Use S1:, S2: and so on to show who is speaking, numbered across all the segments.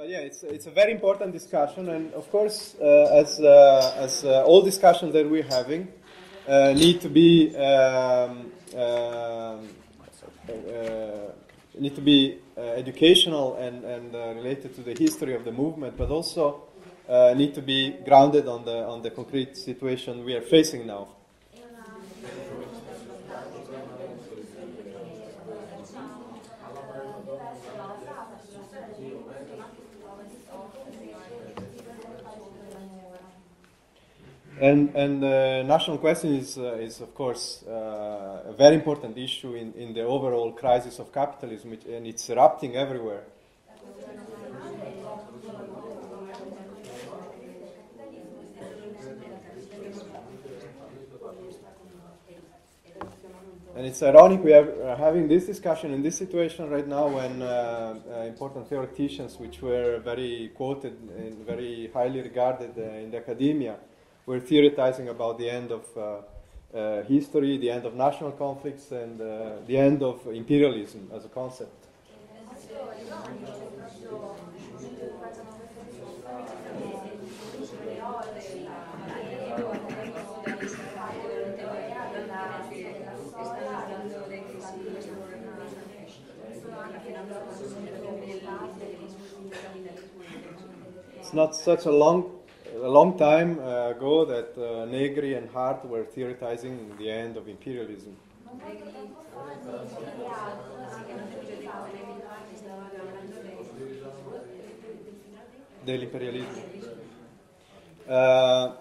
S1: but yeah, it's, it's a very important discussion, and of course, uh, as, uh, as uh, all discussions that we're having uh, need to be um, um, uh, need to be uh, educational and, and related to the history of the movement, but also need to be grounded on the on the concrete situation we are facing now. And, and the national question is, uh, is of course, uh, a very important issue in, in the overall crisis of capitalism, which, and it's erupting everywhere. And it's ironic we are having this discussion in this situation right now when uh, uh, important theoreticians, which were very quoted and very highly regarded uh, in the academia, we're theorizing about the end of uh, uh, history, the end of national conflicts, and uh, the end of imperialism as a concept. It's not such a long a long time uh, ago that uh, Negri and Hardt were theorizing the end of imperialism. Dell'imperialismo. Uh,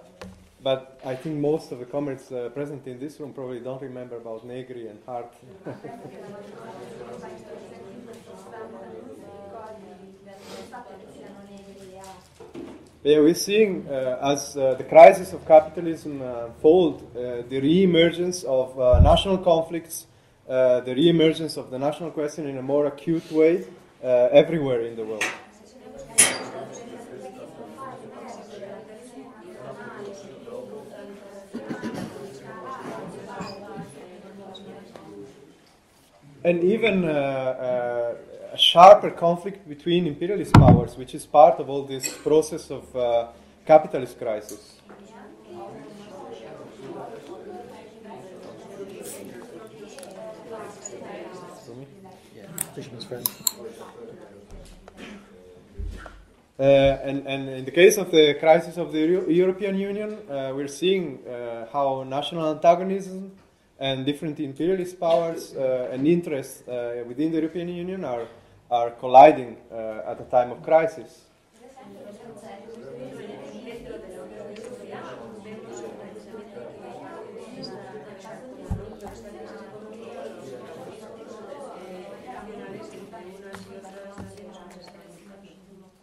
S1: but I think most of the comrades uh, present in this room probably don't remember about Negri and Hardt. Yeah, we're seeing uh, as uh, the crisis of capitalism uh, fold uh, the re-emergence of uh, national conflicts, uh, the re-emergence of the national question in a more acute way everywhere in the world. And even sharper conflict between imperialist powers, which is part of all this process of uh, capitalist crisis. Uh, and, and in the case of the crisis of the Euro- European Union, uh, we're seeing uh, how national antagonism and different imperialist powers uh, and interests uh, within the European Union are are colliding uh, at a time of crisis.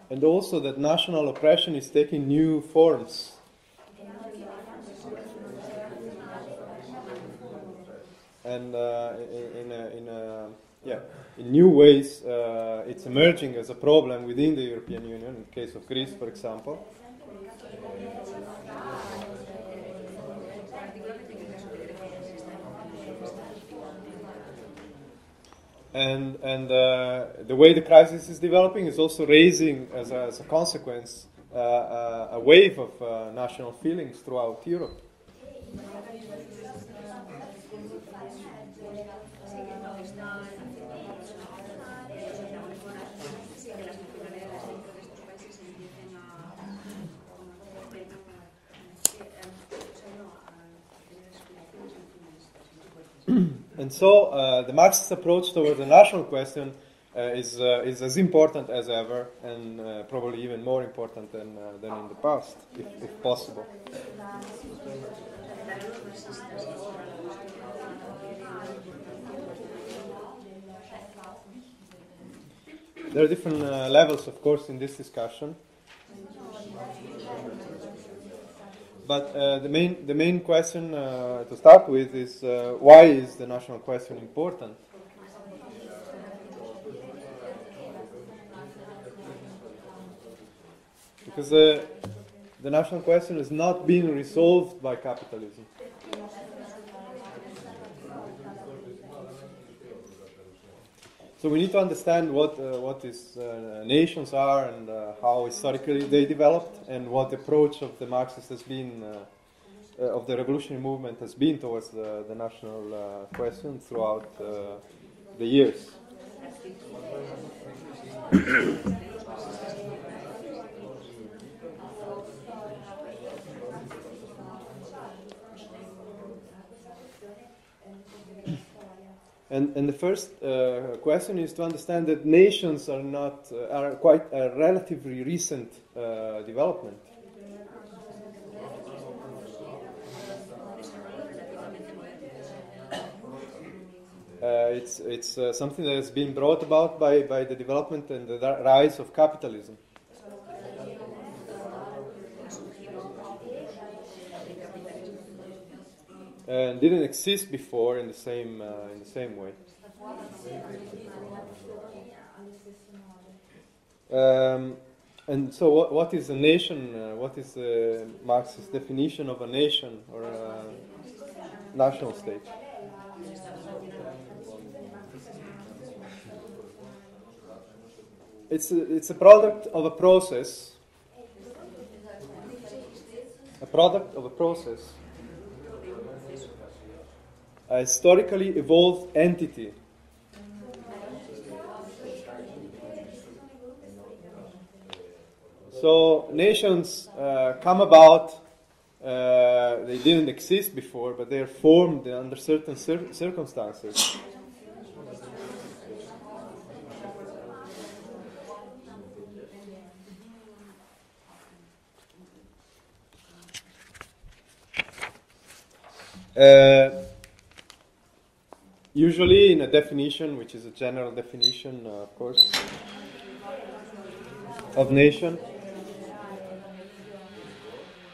S1: And also that national oppression is taking new forms. And uh, in, in, a, in a yeah, in new ways, uh, it's emerging as a problem within the European Union, in the case of Greece, for example. And, and uh, the way the crisis is developing is also raising, as a, as a consequence, uh, uh a wave of uh, national feelings throughout Europe. And so uh, the Marxist approach toward the national question uh, is, uh, is as important as ever and uh, probably even more important than, uh, than in the past, if, if possible. There are different levels, of course, in this discussion. But uh, the main the main question uh, to start with is uh, why is the national question important? Because uh, the national question is not being resolved by capitalism. So we need to understand what uh, what these uh, nations are and uh, how historically they developed and what the approach of the Marxists has been uh, uh, of the revolutionary movement has been towards the, the national uh, question throughout the years. And, and the first uh, question is to understand that nations are not uh, are quite a relatively recent uh, development. Uh, it's it's uh, something that has been brought about by, by the development and the rise of capitalism. And didn't exist before in the same uh, in the same way. Um, and so, what, what is a nation? Uh, what is uh, Marx's definition of a nation or a national state? It's a, it's a product of a process. A product of a process a historically evolved entity. So nations uh, come about, uh, they didn't exist before, but they are formed under certain cir- circumstances. Uh, Usually, in a definition, which is a general definition, uh, of course, of nation,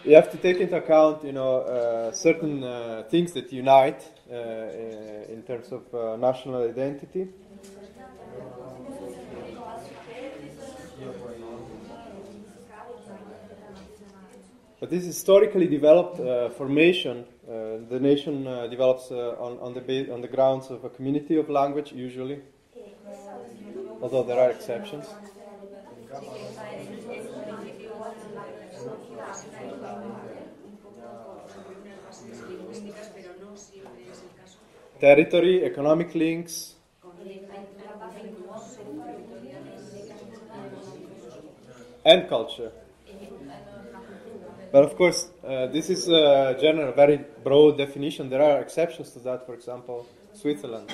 S1: you have to take into account, you know, uh, certain uh, things that unite uh, in terms of uh, national identity. But this historically developed uh, formation uh, the nation uh, develops uh, on, on, the on the grounds of a community of language, usually, although there are exceptions. Territory, economic links, and culture. But of course, uh, this is a general, very broad definition. There are exceptions to that, for example, Switzerland.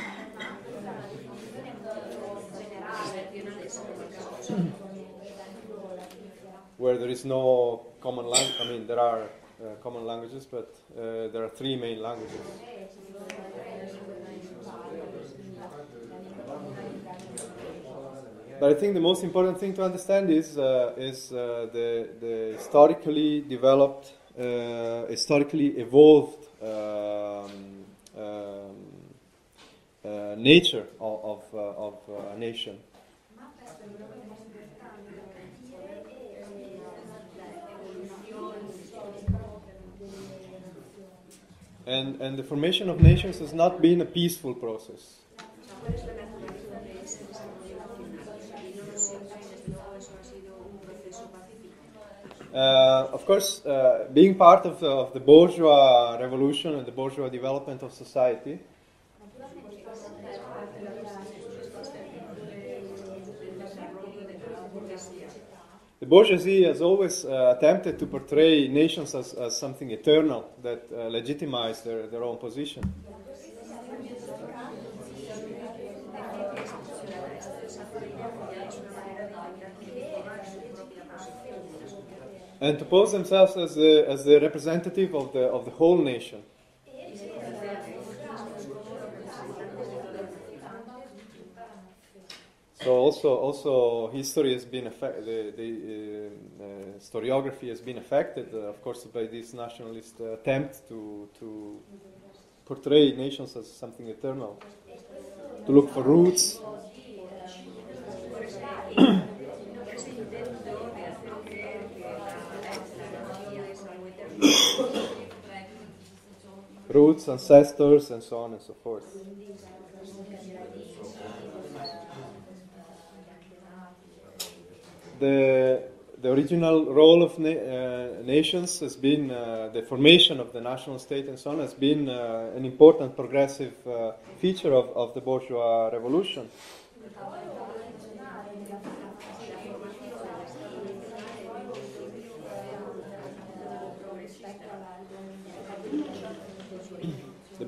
S1: Where there is no common language, I mean, there are uh, common languages, but uh, there are three main languages. But I think the most important thing to understand is uh, is uh, the the historically developed, uh, historically evolved um, um, uh, nature of of, uh, of uh, a nation. And, and the formation of nations has not been a peaceful process. Uh, of course, uh, being part of the, of the bourgeois revolution and the bourgeois development of society, the bourgeoisie has always uh, attempted to portray nations as, as something eternal that uh, legitimize their, their own position. And to pose themselves as the, as the representative of the, of the whole nation. So also, also history has been affected. The, the uh, uh, historiography has been affected, uh, of course, by this nationalist attempt to to portray nations as something eternal, to look for roots. roots, ancestors, and so on and so forth. The, the original role of na- uh, nations has been uh, the formation of the national state and so on has been uh, an important progressive uh, feature of, of the bourgeois revolution.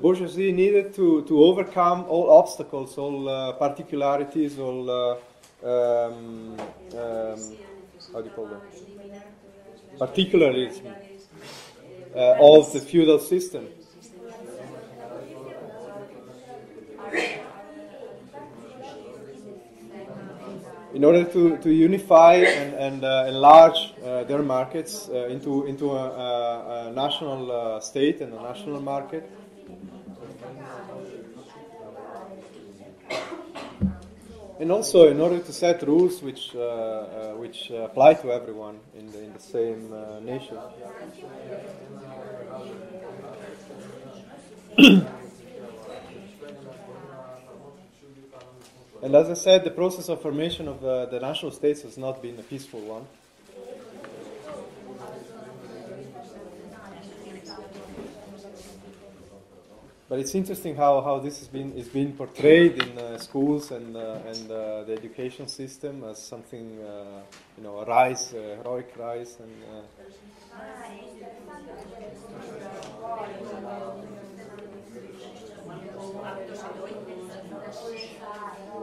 S1: Bourgeoisie needed to, to overcome all obstacles, all uh, particularities, all uh, um, um, how do you call them? Particularism uh, of the feudal system. In order to, to unify and, and uh, enlarge uh, their markets uh, into, into a, a, a national uh, state and a national market, and also in order to set rules which uh, uh, which apply to everyone in the in the same uh, nation. and as I said, the process of formation of uh, the national states has not been a peaceful one. But it's interesting how, how this has been is being portrayed in uh, schools and uh, and uh, the education system as something uh, you know a rise, a heroic rise, and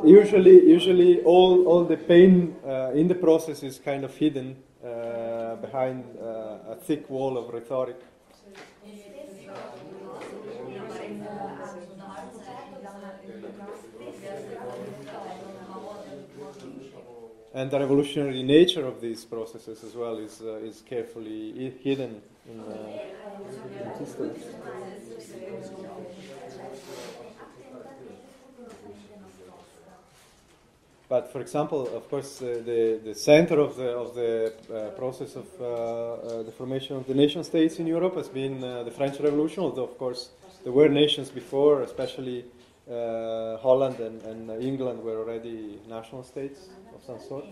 S1: usually usually all all the pain uh, in the process is kind of hidden uh, behind uh, a thick wall of rhetoric. And the revolutionary nature of these processes as well is uh, is carefully hidden in uh, systems. But for example, of course, uh, the the center of the of the uh, process of uh, uh, the formation of the nation states in Europe has been uh, the French Revolution. Although, of course, there were nations before, especially uh, Holland and, and England were already national states of some sort.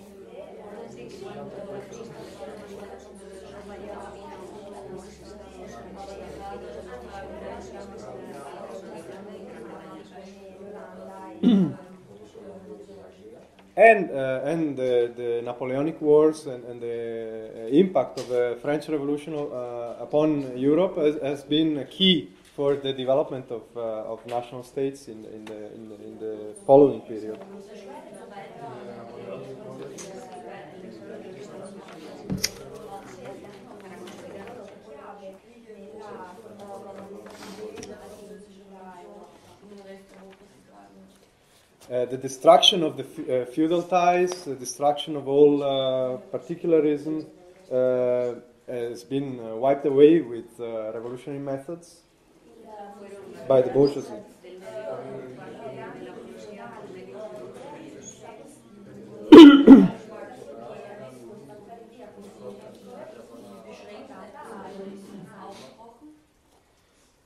S1: and uh, and the, the Napoleonic Wars and, and the uh, impact of the French Revolution uh, upon Europe has, has been a key for the development of, uh, of national states in, in, the, in, the, in the following period. Uh, the destruction of the uh, feudal ties, the destruction of all uh, particularism uh, has been uh, wiped away with uh, revolutionary methods by the bourgeoisie.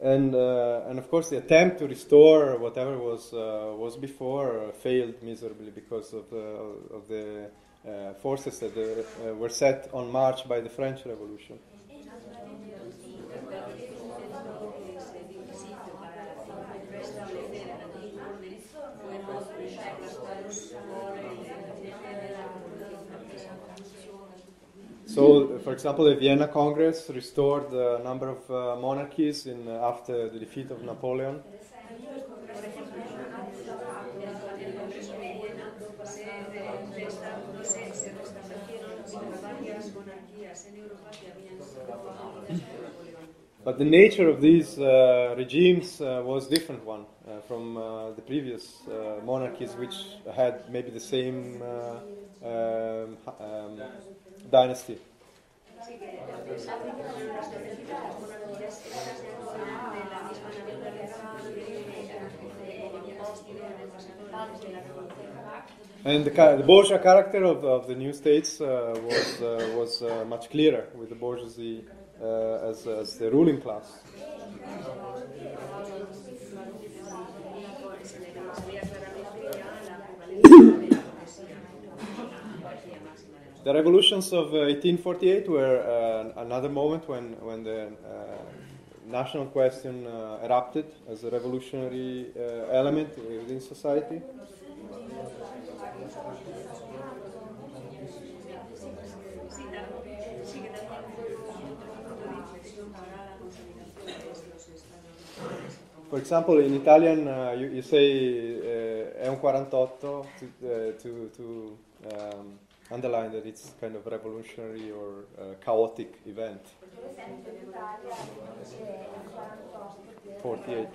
S1: and uh, and of course the attempt to restore whatever was uh, was before uh, failed miserably because of the of the uh, forces that uh, were set on march by the French Revolution. So, for example, the Vienna Congress restored a number of uh, monarchies in, uh, after the defeat of Napoleon. But the nature of these uh, regimes uh, was different one uh, from uh, the previous monarchies, which had maybe the same um, um, dynasty. And the, ca- the bourgeois character of, of the new states uh, was, uh, was uh, much clearer with the bourgeoisie uh, as, as the ruling class. the revolutions of 1848 were another moment when, when the national question erupted as a revolutionary element within society. For example, in Italian, uh, you, you, say uh, è un 48 to, uh, to, to um, underline that it's kind of revolutionary or uh, chaotic event. 48.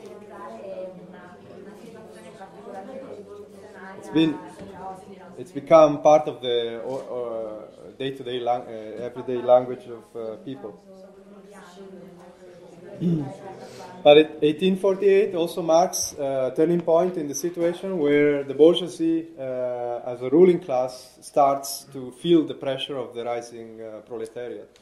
S1: It's been, it's become part of the day-to-day, lang- uh, everyday language of uh, people. But 1848 also marks a turning point in the situation where the bourgeoisie, uh, as a ruling class, starts to feel the pressure of the rising uh, proletariat.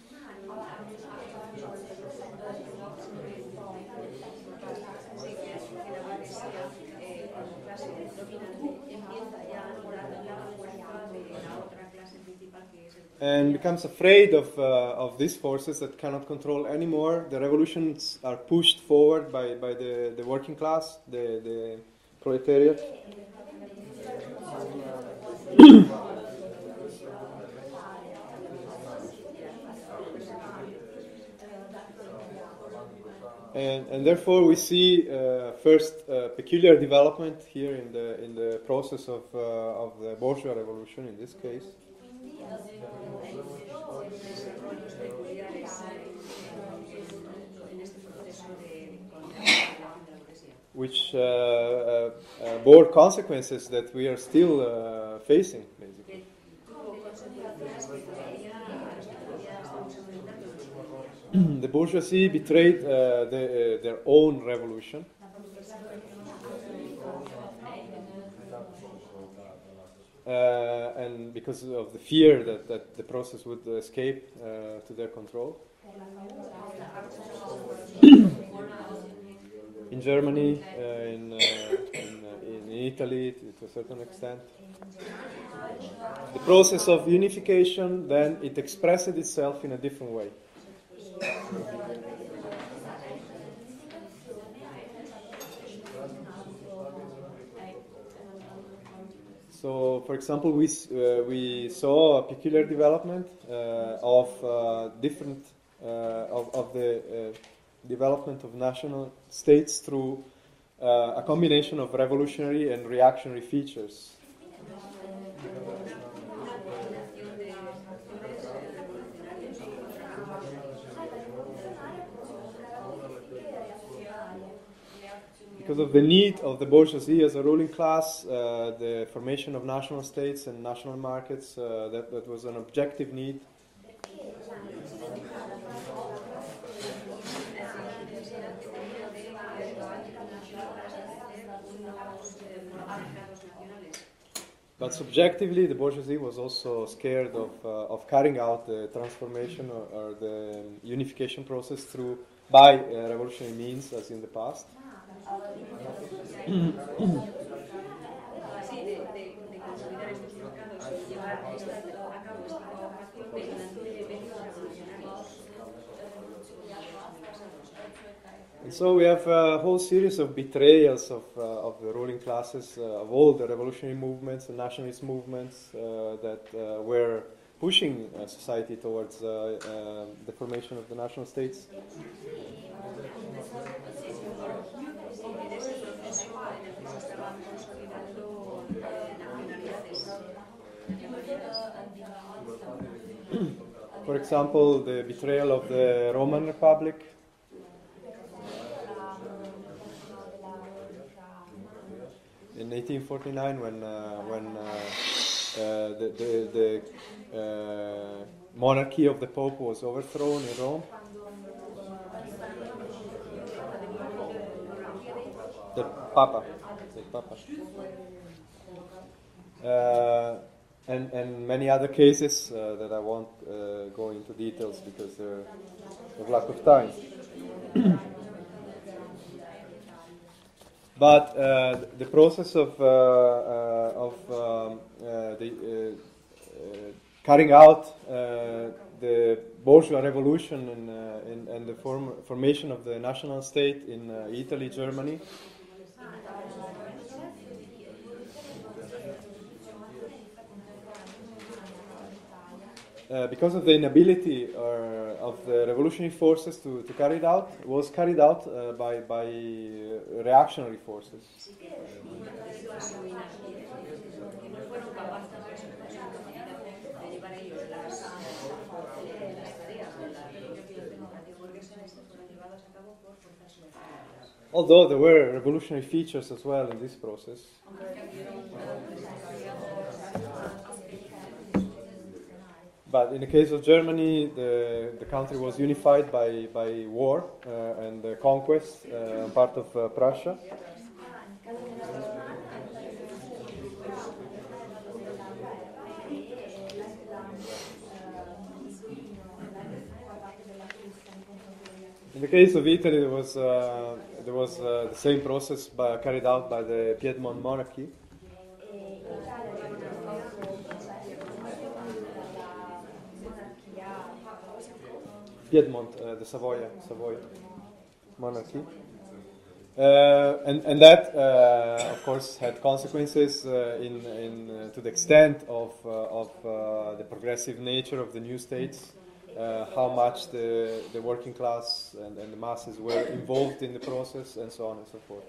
S1: And becomes afraid of, uh, of these forces that cannot control anymore. The revolutions are pushed forward by, by the, the working class, the, the proletariat. and, and therefore we see uh, first uh, peculiar development here in the in the process of uh, of the bourgeois revolution in this case which uh, uh, uh, bore consequences that we are still uh, facing, basically. the bourgeoisie betrayed uh, the, uh, their own revolution. And because of the fear that, that the process would escape to their control in Germany, uh, in, uh, in, uh, in, Italy to a certain extent. The process of unification, then it expressed itself in a different way. So, for example, we, uh, we saw a peculiar development uh, of uh, different of, of the development of national states through uh, a combination of revolutionary and reactionary features. Because of the need of the bourgeoisie as a ruling class, uh, the formation of national states and national markets, uh, that, that was an objective need But subjectively, the bourgeoisie was also scared of, uh, of carrying out the transformation or, or the unification process through by uh, revolutionary means, as in the past. And so we have a whole series of betrayals of, uh, of the ruling classes, uh, of all the revolutionary movements and nationalist movements uh, that uh, were pushing uh, society towards uh, the formation of the national states. For example, the betrayal of the Roman Republic in 1849 when uh, when uh, uh, the the, the monarchy of the Pope was overthrown in Rome. The Papa, the Papa. And, and many other cases uh, that I won't uh, go into details because of lack of time. But uh, the process of, uh, uh, of um, the carrying out the bourgeois revolution and, in, and the form, formation of the national state in Italy, Germany. Uh, because of the inability uh, of the revolutionary forces to, to carry it out, was carried out uh, by, by reactionary forces. Although there were revolutionary features as well in this process. But in the case of Germany, the, the country was unified by, by war uh, and uh, conquest, uh, part of uh, Prussia. In the case of Italy, there was, uh, there was uh, the same process by, carried out by the Piedmont monarchy. Piedmont, uh, the Savoia, Savoy monarchy. Uh, and, and that, uh, of course, had consequences uh, in, in, uh, to the extent of, uh, of the progressive nature of the new states, how much the, the working class and, and the masses were involved in the process, and so on and so forth.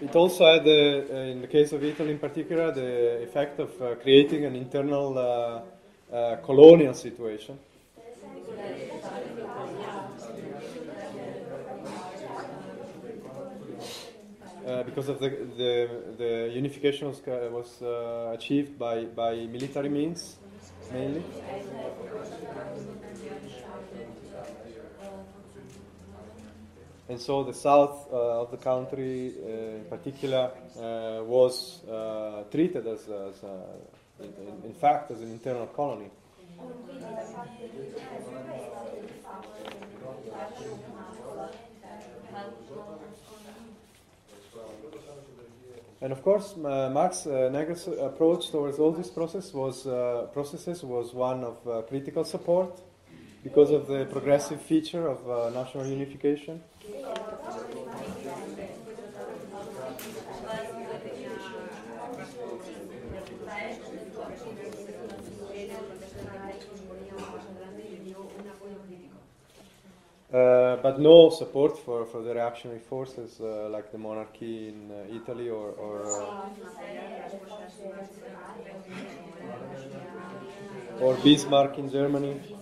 S1: It also had, uh, in the case of Italy in particular, the effect of uh, creating an internal uh, uh colonial situation. Uh, because of the, the, the unification was, uh, was achieved by, by military means mainly. And so the south uh, of the country, uh, in particular, uh, was treated as, as in, in, fact, as an internal colony. And of course, uh, Marx uh, approach towards all these process was uh, processes was one of critical support because of the progressive feature of national unification. Uh, but no support for, for the reactionary forces uh, like the monarchy in uh, Italy or, or, uh, or Bismarck in Germany.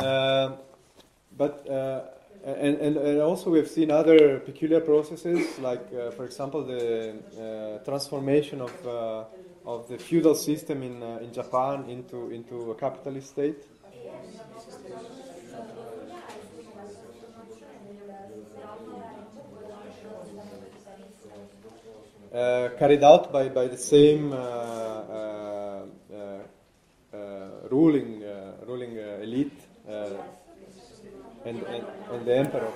S1: Uh, but uh, and, and, and, also we've seen other peculiar processes, like uh, for example the uh, transformation of uh, of the feudal system in uh, in Japan into into a capitalist state. carried out by, by the same ruling ruling elite and, and, and the emperor.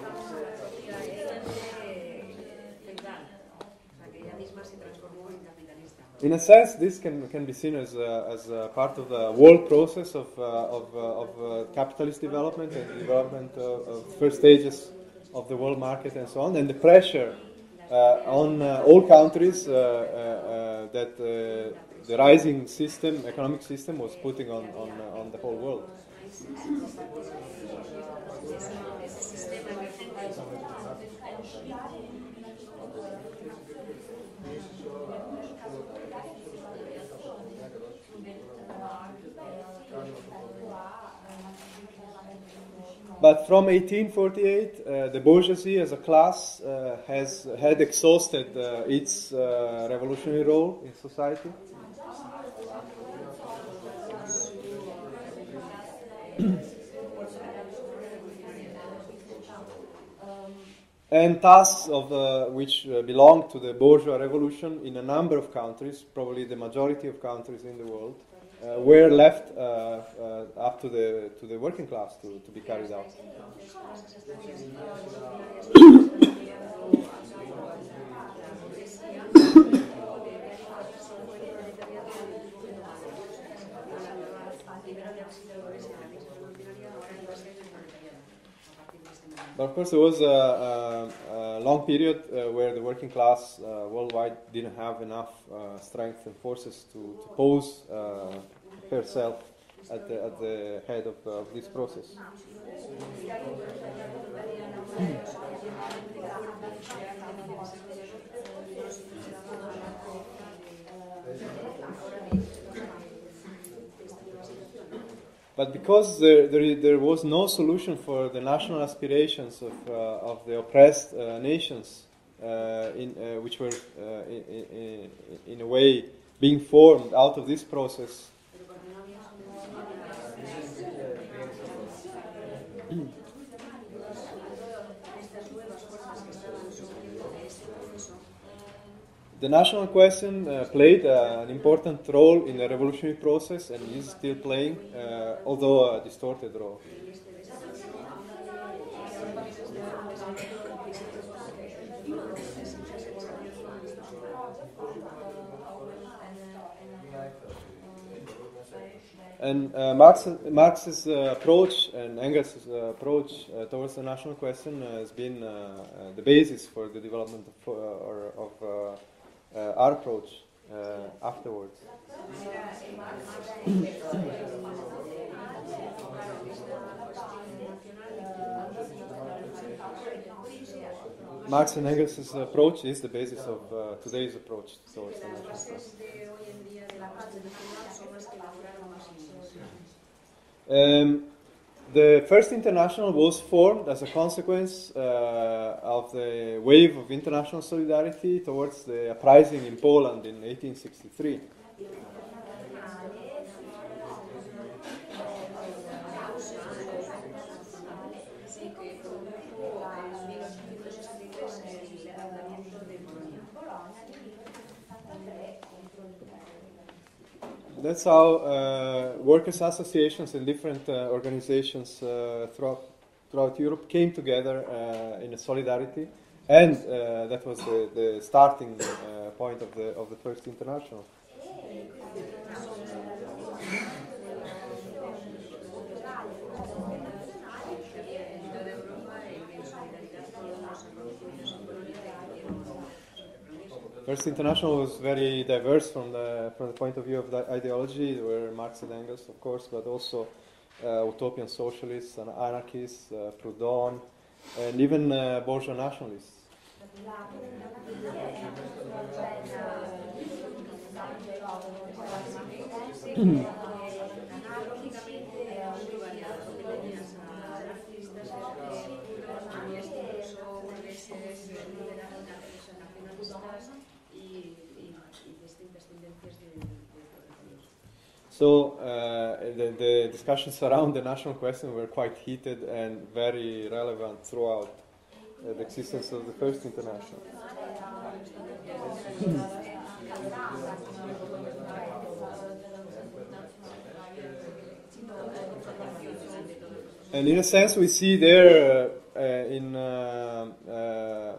S1: In a sense, this can, can be seen as, a, as a part of the world process of, uh, of, uh, of uh, capitalist development and development of, first stages of the world market and so on, and the pressure uh, on uh, all countries uh, that the rising system, economic system, was putting on, on, on the whole world. But from 1848, uh, the bourgeoisie as a class uh, has had exhausted uh, its uh, revolutionary role in society. And tasks of uh, which uh, belong to the bourgeois revolution in a number of countries, probably the majority of countries in the world, uh, were left uh, uh, up to the to the working class to, to be carried out. But of course, there was a, a, a long period uh, where the working class uh, worldwide didn't have enough uh, strength and forces to, to pose uh, herself at the, at the head of, of this process. But because there, there, there, was no solution for the national aspirations of, uh, of the oppressed uh, nations, uh, in, uh, which were uh, in, in, in, a way being formed out of this process, The national question uh, played uh, an important role in the revolutionary process and is still playing, uh, although a distorted role. And uh, Marx, Marx's uh, approach and Engels' uh, approach uh, towards the national question has been uh, uh, the basis for the development of, or, of our approach uh, afterwards. Marx and Engels' approach is the basis of uh, today's approach towards the national um, the first international was formed as a consequence uh, of the wave of international solidarity towards the uprising in Poland in 1863. That's how uh, workers' associations and different uh, organizations uh, throughout, throughout Europe came together uh, in a solidarity, and uh, that was the, the starting point of the of the first international. First International was very diverse from the from the point of view of the ideology. There were Marx and Engels, of course, but also uh, utopian socialists and anarchists, uh, Proudhon, and even uh, bourgeois nationalists. So uh, the, the, discussions around the national question were quite heated and very relevant throughout uh, the existence of the first international. and in a sense, we see there uh, in uh, uh,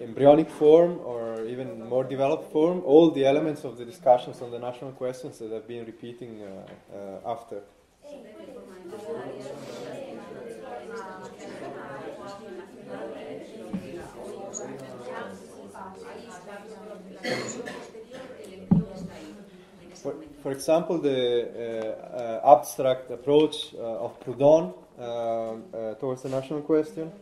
S1: embryonic form or even more developed form all the elements of the discussions on the national questions that I've been repeating uh, uh, after. For, for example, the uh, uh abstract approach uh, of Proudhon uh, towards the national question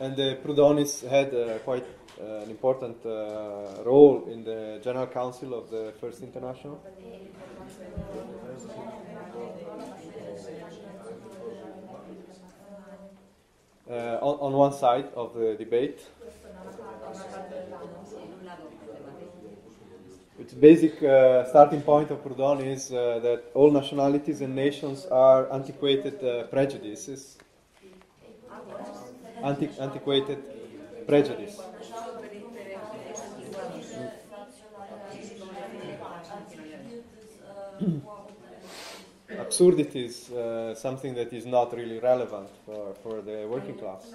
S1: And the Proudhonis had uh, quite uh, an important uh, role in the General Council of the First International. Uh, on, on one side of the debate, its basic uh, starting point of Proudhon is uh, that all nationalities and nations are antiquated uh, prejudices. Anti- antiquated prejudice. Absurdity is uh, something that is not really relevant for, for the working class.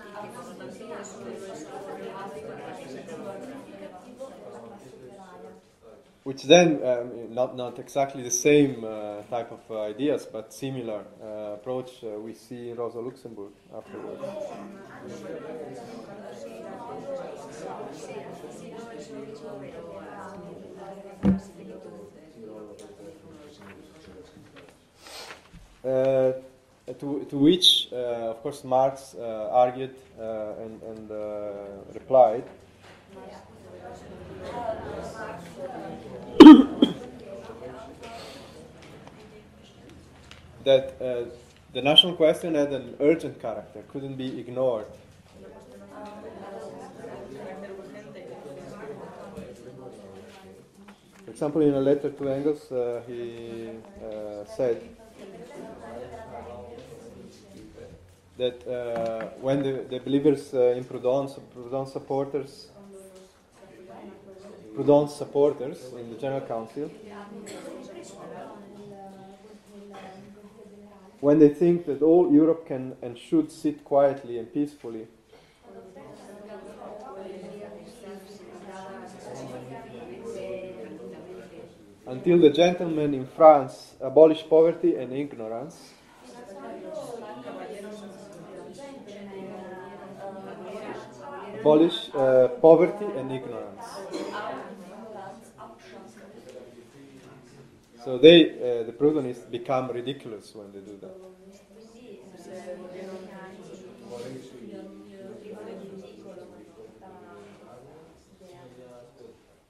S1: Which then um, not not exactly the same uh, type of uh, ideas, but similar uh, approach uh, we see in Rosa Luxemburg afterwards. Uh, to, to which, uh, of course, Marx argued and, and replied that uh, the national question had an urgent character, couldn't be ignored. For example, in a letter to Engels, uh, he uh, said that uh, when the, the believers uh, in Proudhon, Proudhon supporters, Proudhon supporters in the General Council, when they think that all Europe can and should sit quietly and peacefully. Until the gentlemen in France abolish poverty and ignorance, abolish uh, poverty and ignorance. So they, uh, the Proudhonists, become ridiculous when they do that.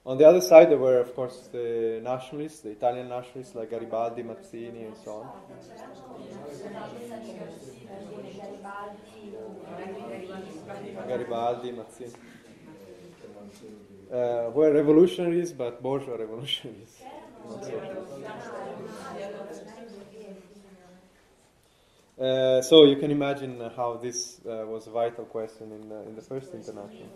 S1: On the other side, there were, of course, the nationalists, the Italian nationalists like Garibaldi, Mazzini, and so on. Garibaldi, Mazzini. Uh, were revolutionaries, but bourgeois revolutionaries. Uh, so you can imagine how this uh, was a vital question in, uh, in the first international.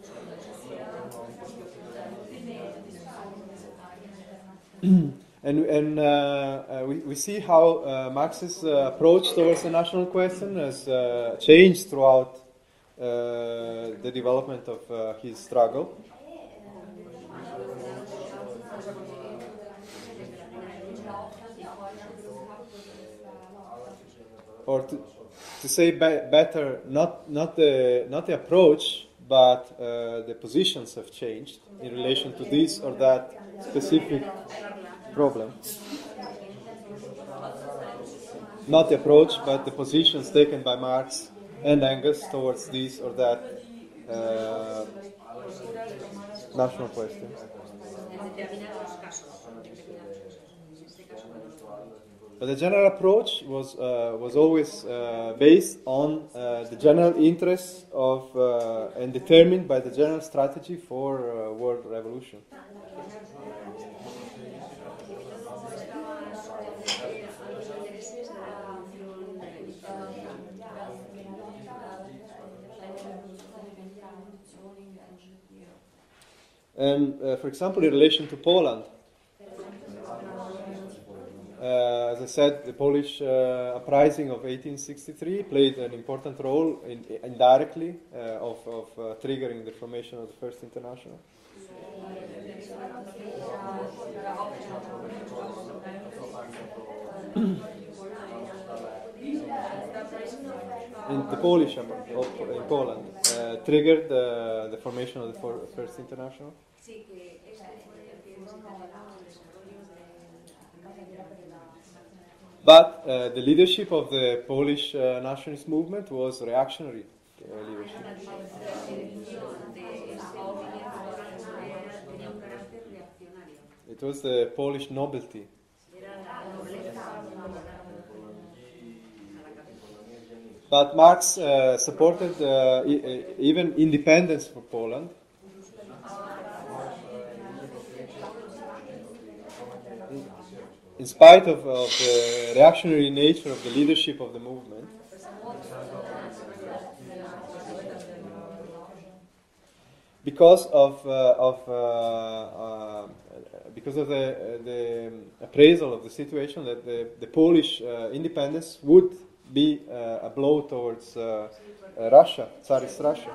S1: and and uh, uh, we, we see how uh, Marx's approach towards the national question has changed throughout the development of his struggle. Or to, to say be- better, not, not, the, not the approach, but uh, the positions have changed in relation to this or that specific problem. Not the approach, but the positions taken by Marx and Engels towards this or that uh, national question. But the general approach was, uh, was always uh, based on uh, the general interests of uh, and determined by the general strategy for uh, world revolution. And, uh, for example, in relation to Poland, uh, as I said, the Polish uh, uprising of 1863 played an important role in, indirectly uh, of, of uh, triggering the formation of the First International. in the Polish of, in Poland uh, triggered the formation of the First International. But uh, the leadership of the Polish uh, nationalist movement was reactionary uh. It was the Polish nobility. But Marx uh, supported uh, even independence for Poland in spite of, of the reactionary nature of the leadership of the movement, because of, uh, of uh, uh, because of the, the appraisal of the situation that the, the Polish uh, independence would be uh, a blow towards uh, Russia, Tsarist Russia.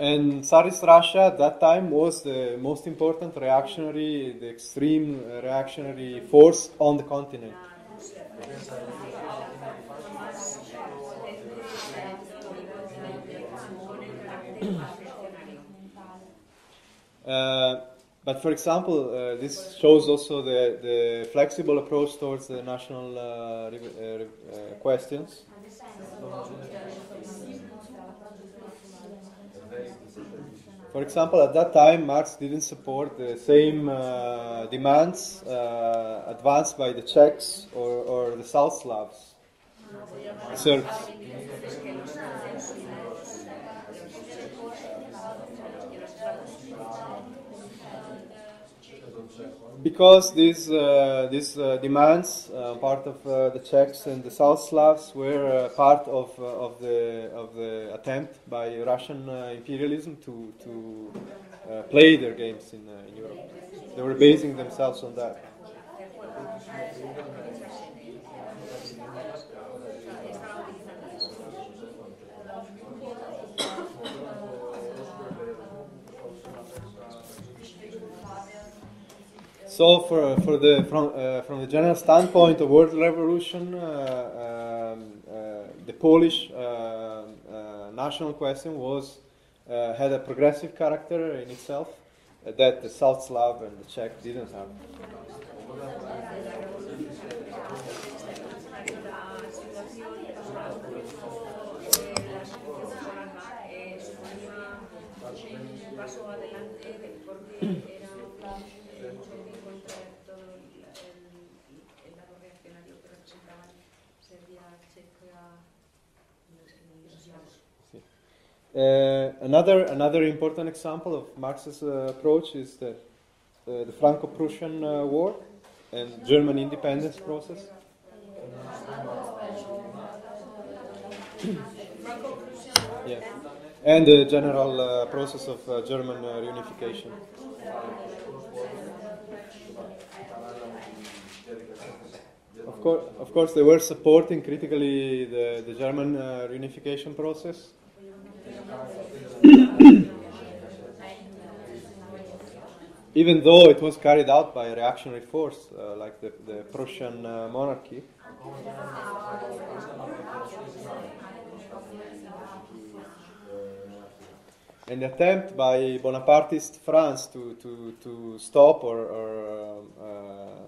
S1: And Tsarist Russia at that time was the most important reactionary, the extreme reactionary force on the continent. Uh, but for example, uh, this shows also the, the flexible approach towards the national uh, uh questions. For example, at that time, Marx didn't support the same uh, demands uh, advanced by the Czechs or, or the South Slavs, Serbs. Because these uh, these uh, demands, uh, part of uh, the Czechs and the South Slavs, were uh, part of uh, of the of the attempt by Russian imperialism to to play their games in, in Europe. They were basing themselves on that. So, for, for the, from, uh, from the general standpoint of world revolution, uh, um, uh, the Polish uh, uh, national question was had a progressive character in itself that the South Slav and the Czech didn't have. Another another important example of Marx's uh, approach is the uh, the Franco-Prussian uh, War and German independence process. yeah, and the general uh, process of uh, German reunification. Of course, of course, they were supporting critically the, the German reunification process Even though it was carried out by a reactionary force uh, like the, the Prussian uh, monarchy. An attempt by Bonapartist France to, to, to stop or, or uh,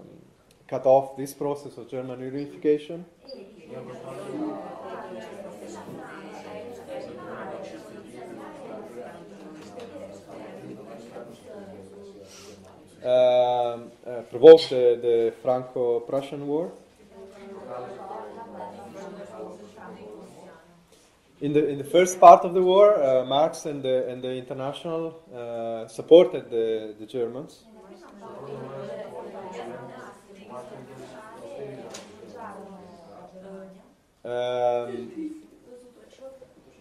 S1: cut off this process of German reunification. Um, uh, provoked the, the Franco-Prussian War. In the, in the first part of the war, uh, Marx and the, and the International uh, supported the, the Germans. Um,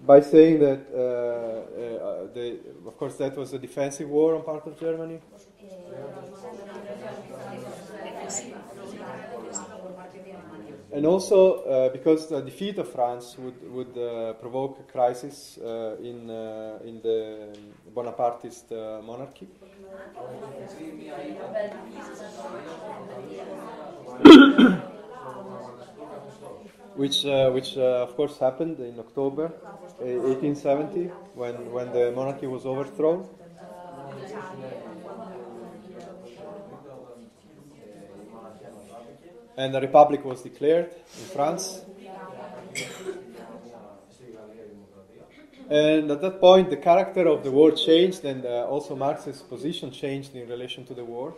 S1: by saying that, uh, uh, the, of course, that was a defensive war on part of Germany. And also uh, because the defeat of France would, would uh, provoke a crisis uh, in, uh, in the Bonapartist uh, monarchy. which, uh, which of course happened in October 1870 when, when the monarchy was overthrown. And the republic was declared in France. And at that point, the character of the war changed, and uh, also Marx's position changed in relation to the war.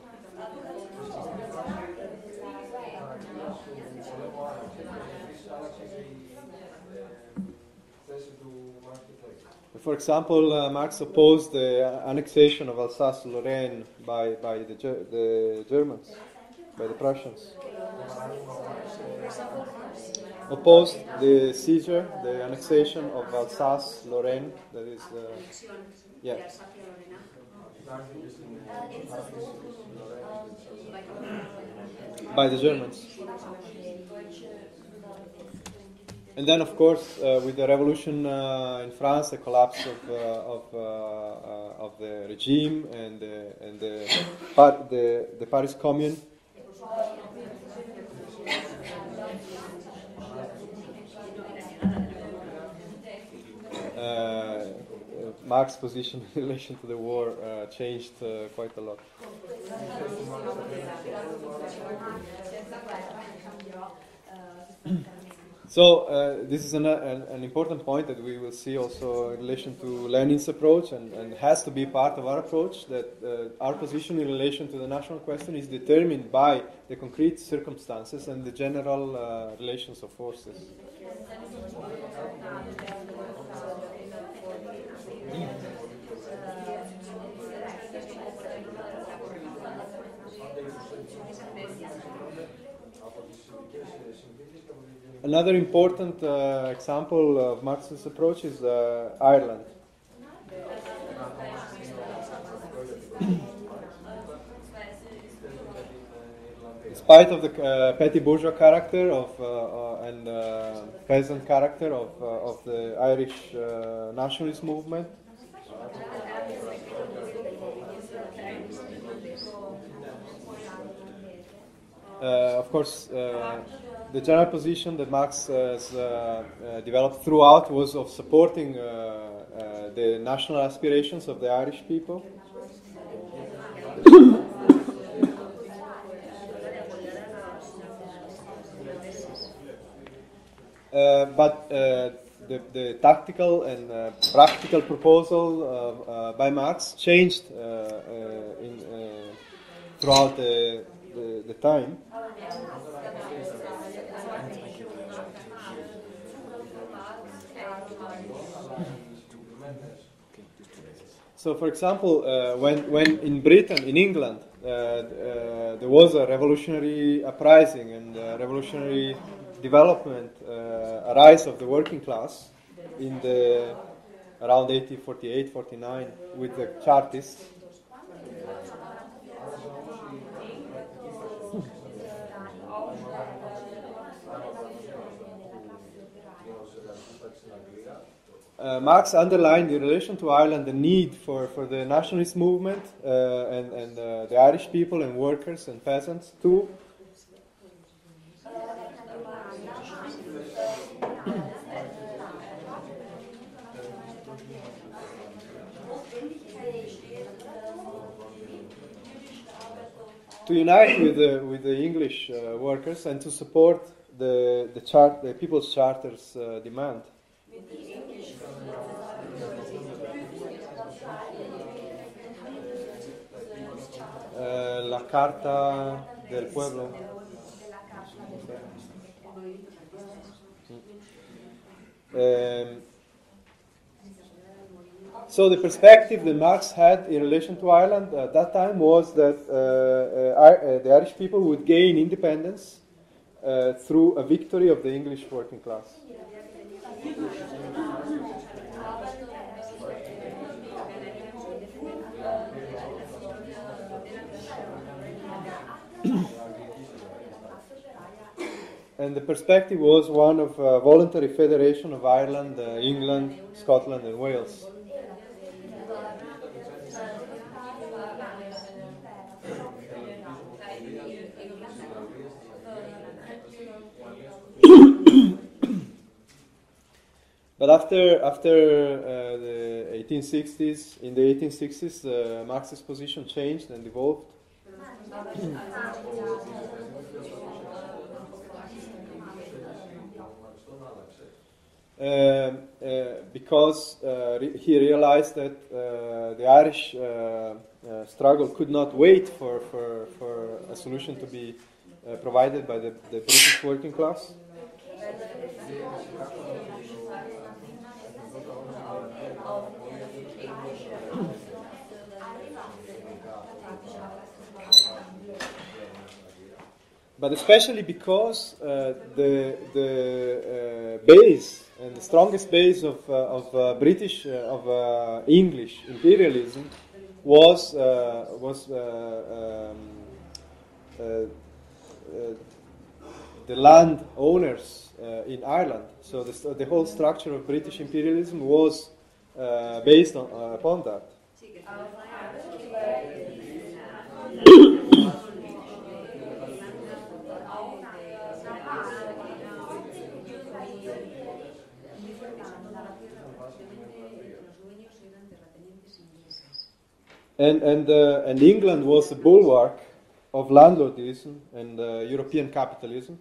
S1: For example, uh, Marx opposed the annexation of Alsace-Lorraine by, by the, the Germans, by the Prussians. Opposed the seizure, the annexation of Alsace-Lorraine, that is, uh, yeah, by the Germans. And then, of course, uh, with the revolution uh, in France, the collapse of, uh, of, uh, uh, of the regime and, the and the, the, the Paris Commune. Uh, position in relation to the war uh, changed uh, quite a lot. So uh, this is an, an, an important point that we will see also in relation to Lenin's approach, and, and has to be part of our approach. That uh, our position in relation to the national question is determined by the concrete circumstances and the general uh, relations of forces. Another important uh, example of Marx's approach is uh, Ireland. In spite of the uh, petty bourgeois character of, uh, uh, and uh, peasant character of, of the Irish nationalist movement, of course, the general position that Marx has uh, uh, developed throughout was of supporting uh, the national aspirations of the Irish people. Uh, but uh, the, the tactical and uh, practical proposal by Marx changed in, throughout the, the, the time. So, for example, uh, when, when in Britain, in England, uh, uh, there was a revolutionary uprising and a revolutionary development, uh, a rise of the working class in the around 1848, 49 with the Chartists. Uh, Marx underlined in relation to Ireland the need for, for the nationalist movement uh, and, and uh, the Irish people and workers and peasants to to unite with the, with the English uh, workers and to support the, the, the People's Charter's demand. Eh, la Carta del Pueblo. Um, so the perspective that Marx had in relation to Ireland at that time was that uh, uh, the Irish people would gain independence uh, through a victory of the English working class. And the perspective was one of uh, voluntary federation of Ireland, uh, England, Scotland, and Wales. But after after uh, the 1860s, in the 1860s, uh, Marx's position changed and evolved. Um, uh, because uh, re- he realized that uh, the Irish uh, struggle could not wait for, for, for a solution to be provided by the, the British working class. But especially because uh, the, the uh, base and the strongest base of, uh, of uh, British, uh, of uh, English imperialism was, was um, the land owners in Ireland. So the, the whole structure of British imperialism was uh, based on, uh, upon that. And and uh, and England was a bulwark of landlordism and uh, European capitalism.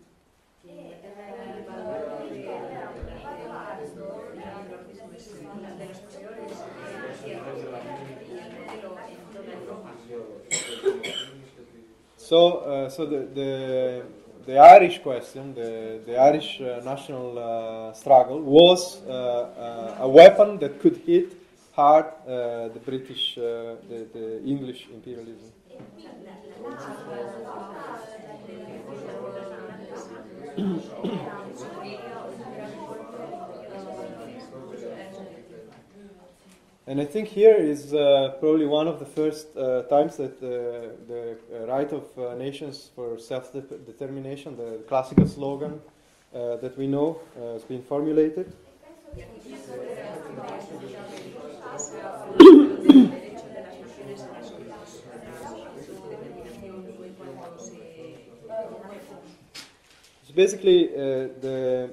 S1: So, uh, so the, the the Irish question, the the Irish uh, national uh, struggle, was uh, uh, a weapon that could hit hard uh, the British, uh, the, the English imperialism. And I think here is uh, probably one of the first uh, times that uh, the right of uh, nations for self-determination, the classical slogan uh, that we know, uh, has been formulated. It's basically the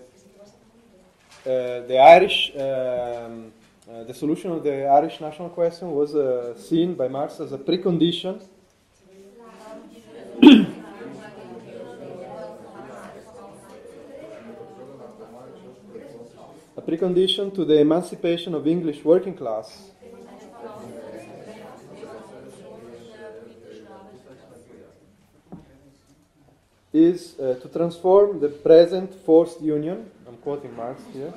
S1: the Irish. Um, uh, the solution of the Irish national question was uh, seen by Marx as a precondition a precondition to the emancipation of English working class. Is uh, to transform the present forced union, I'm quoting Marx here,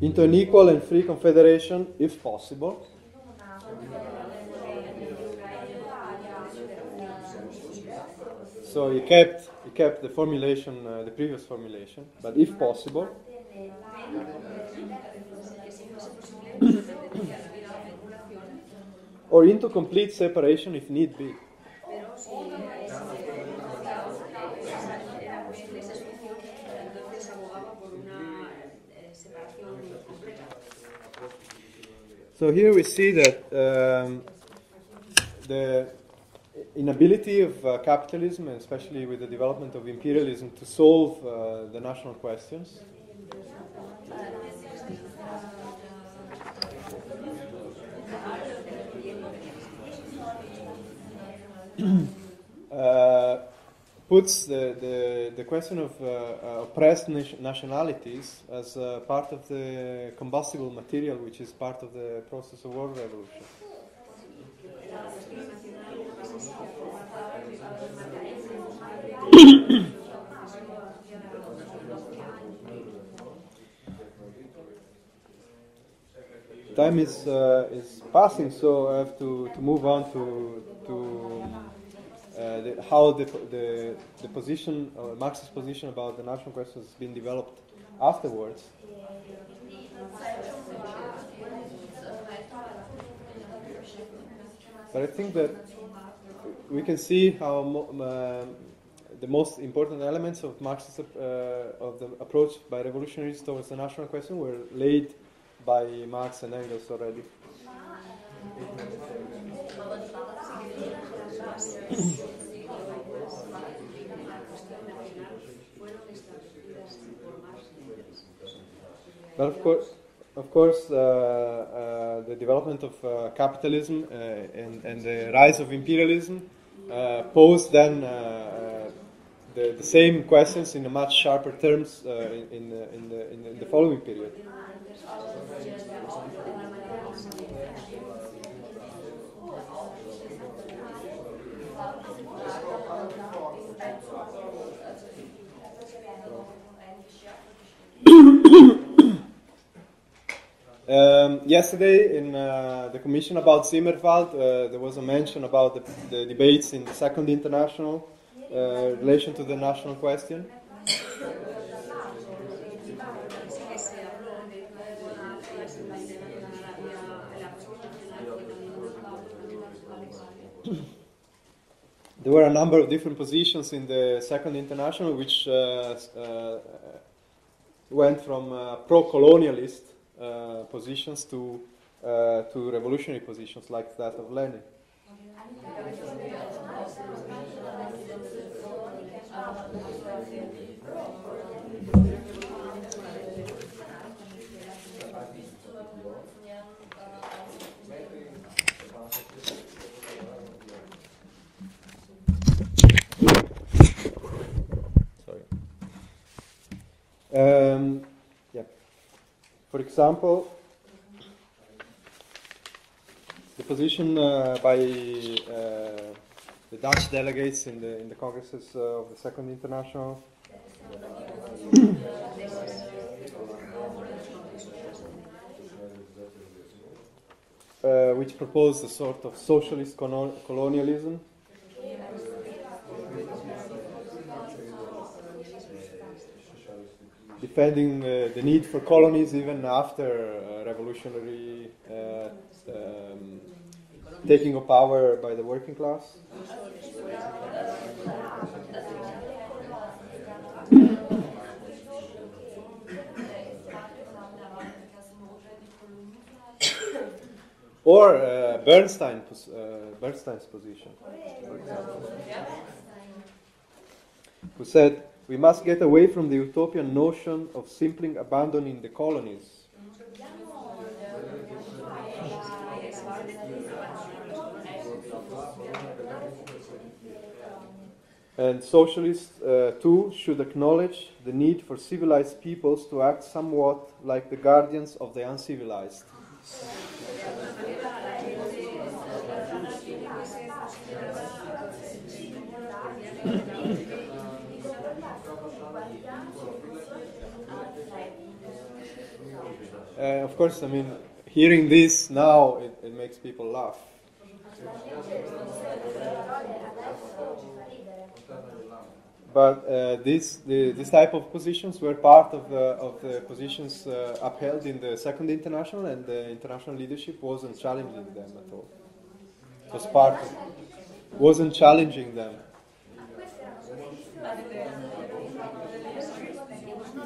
S1: into an equal and free confederation if possible. So he kept he kept the formulation, uh, the previous formulation, but if possible, or into complete separation if need be. So here we see that um, the inability of uh, capitalism, especially with the development of imperialism, to solve uh, the national questions. uh, puts the, the, the question of uh, uh, oppressed nationalities as uh, part of the combustible material, which is part of the process of world revolution. Time is uh, is passing, so I have to, to move on to to uh, the, how the, the, the position, uh, Marx's position about the national question has been developed afterwards. But I think that we can see how mo- um, the most important elements of Marx's uh, of the approach by revolutionaries towards the national question were laid by Marx and Engels already. But of course, of course, uh, uh, the development of uh, capitalism uh, and, and the rise of imperialism uh, posed then uh, the, the same questions in a much sharper terms in, in, the, in, the, in the following period. Um, yesterday, in uh, the commission about Zimmerwald, uh, there was a mention about the, the debates in the Second International uh, relation to the national question. there were a number of different positions in the Second International, which uh, uh, went from pro-colonialist uh, positions to uh, to revolutionary positions like that of Lenin. Sorry. Um. For example, the position uh, by uh, the Dutch delegates in the in the congresses uh, of the Second International. Uh, which proposed a sort of socialist colo- colonialism. Defending uh, the need for colonies even after revolutionary uh, um, taking of power by the working class. or uh, Bernstein, uh, Bernstein's position, who said, we must get away from the utopian notion of simply abandoning the colonies. And socialists, uh, too, should acknowledge the need for civilized peoples to act somewhat like the guardians of the uncivilized. Uh, of course, I mean, hearing this now, it, it makes people laugh. But uh, this, the, this type of positions were part of the, of the positions uh, upheld in the Second International, and the international leadership wasn't challenging them at all. It was part of, wasn't challenging them.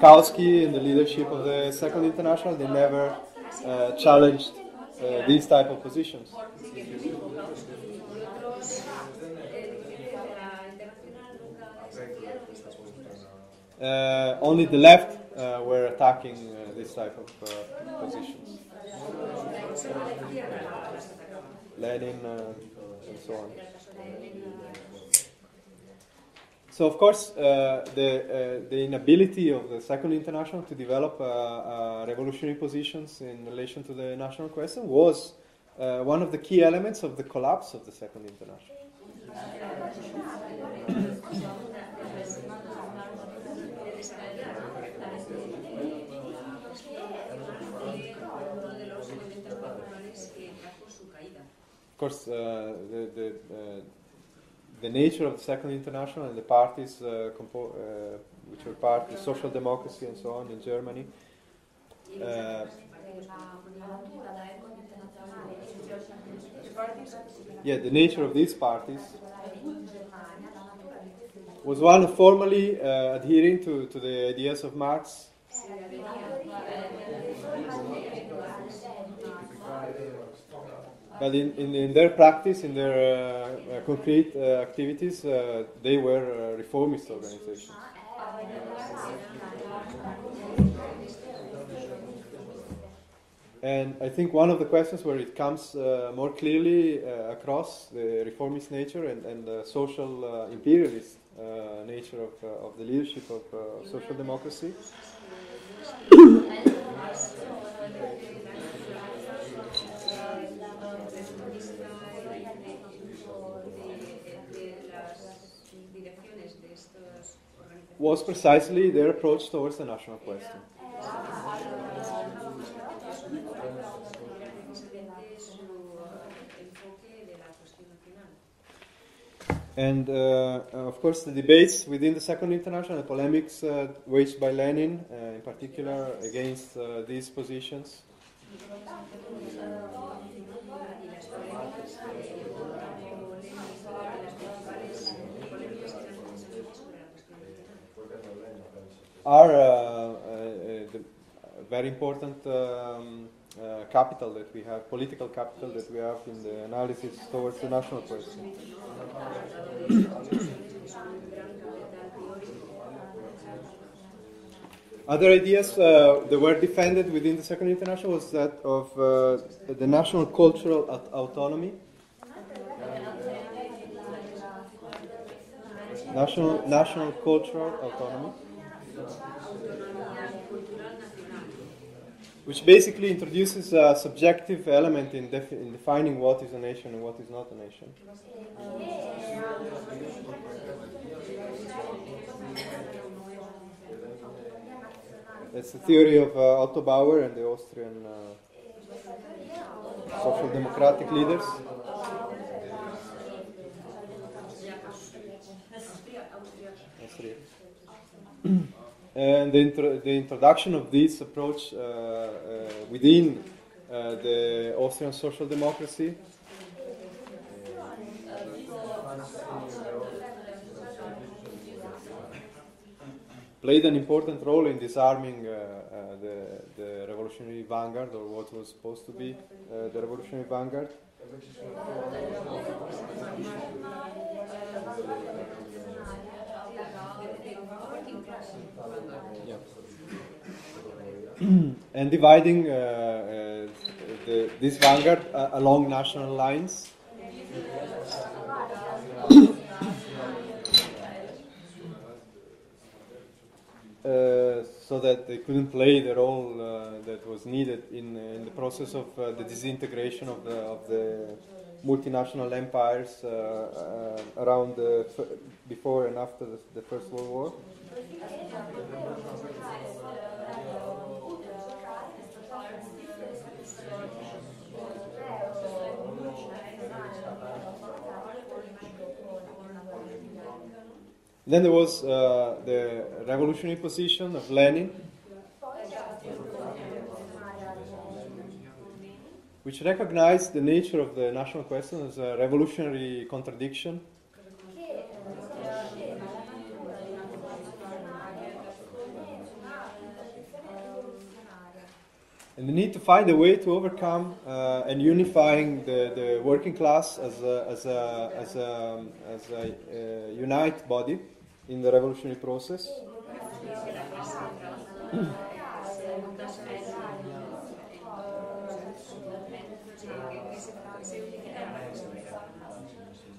S1: Kautsky and the leadership of the Second International, they never uh, challenged uh, these type of positions. Uh, only the left uh, were attacking uh, this type of uh, positions. Lenin and so on. So of course, uh, the uh, the inability of the Second International to develop uh, uh, revolutionary positions in relation to the national question was uh, one of the key elements of the collapse of the Second International. Of course, uh, the the, the nature of the Second International and the parties uh, compo- uh, which were part, the Social Democracy and so on in Germany. Uh, yeah, the nature of these parties was one formally uh, adhering to, to the ideas of Marx. But in, in, in their practice, in their uh, uh, concrete uh, activities, uh, they were uh, reformist organizations. And I think one of the questions where it comes uh, more clearly uh, across the reformist nature and, and the social uh, imperialist uh, nature of, uh, of the leadership of uh, social democracy was precisely their approach towards the national question. And uh, of course, the debates within the Second International, the polemics uh, waged by Lenin, uh, in particular, against uh, these positions. Are uh, uh, the very important um, uh, capital that we have, political capital that we have in the analysis towards the national question. Other ideas uh, that were defended within the Second International was that of uh, the national cultural aut- autonomy. National, national cultural autonomy. which basically introduces a subjective element in, in, defining what is a nation and what is not a nation. It's the theory of uh, Otto Bauer and the Austrian uh, social democratic leaders. And the, intro- the introduction of this approach uh, uh, within uh, the Austrian social democracy played an important role in disarming uh, uh, the, the revolutionary vanguard, or what was supposed to be uh, the revolutionary vanguard. Yeah. and dividing uh, uh, the, this vanguard uh, along national lines. So that they couldn't play the role uh, that was needed in, in the process of uh, the disintegration of the, of the multinational empires uh, uh, around before and after the, the First World War. Then there was uh, the revolutionary position of Lenin, which recognized the nature of the national question as a revolutionary contradiction. And the need to find a way to overcome uh, and unifying the, the working class as a, as a, as a, as a uh, unite body in the revolutionary process.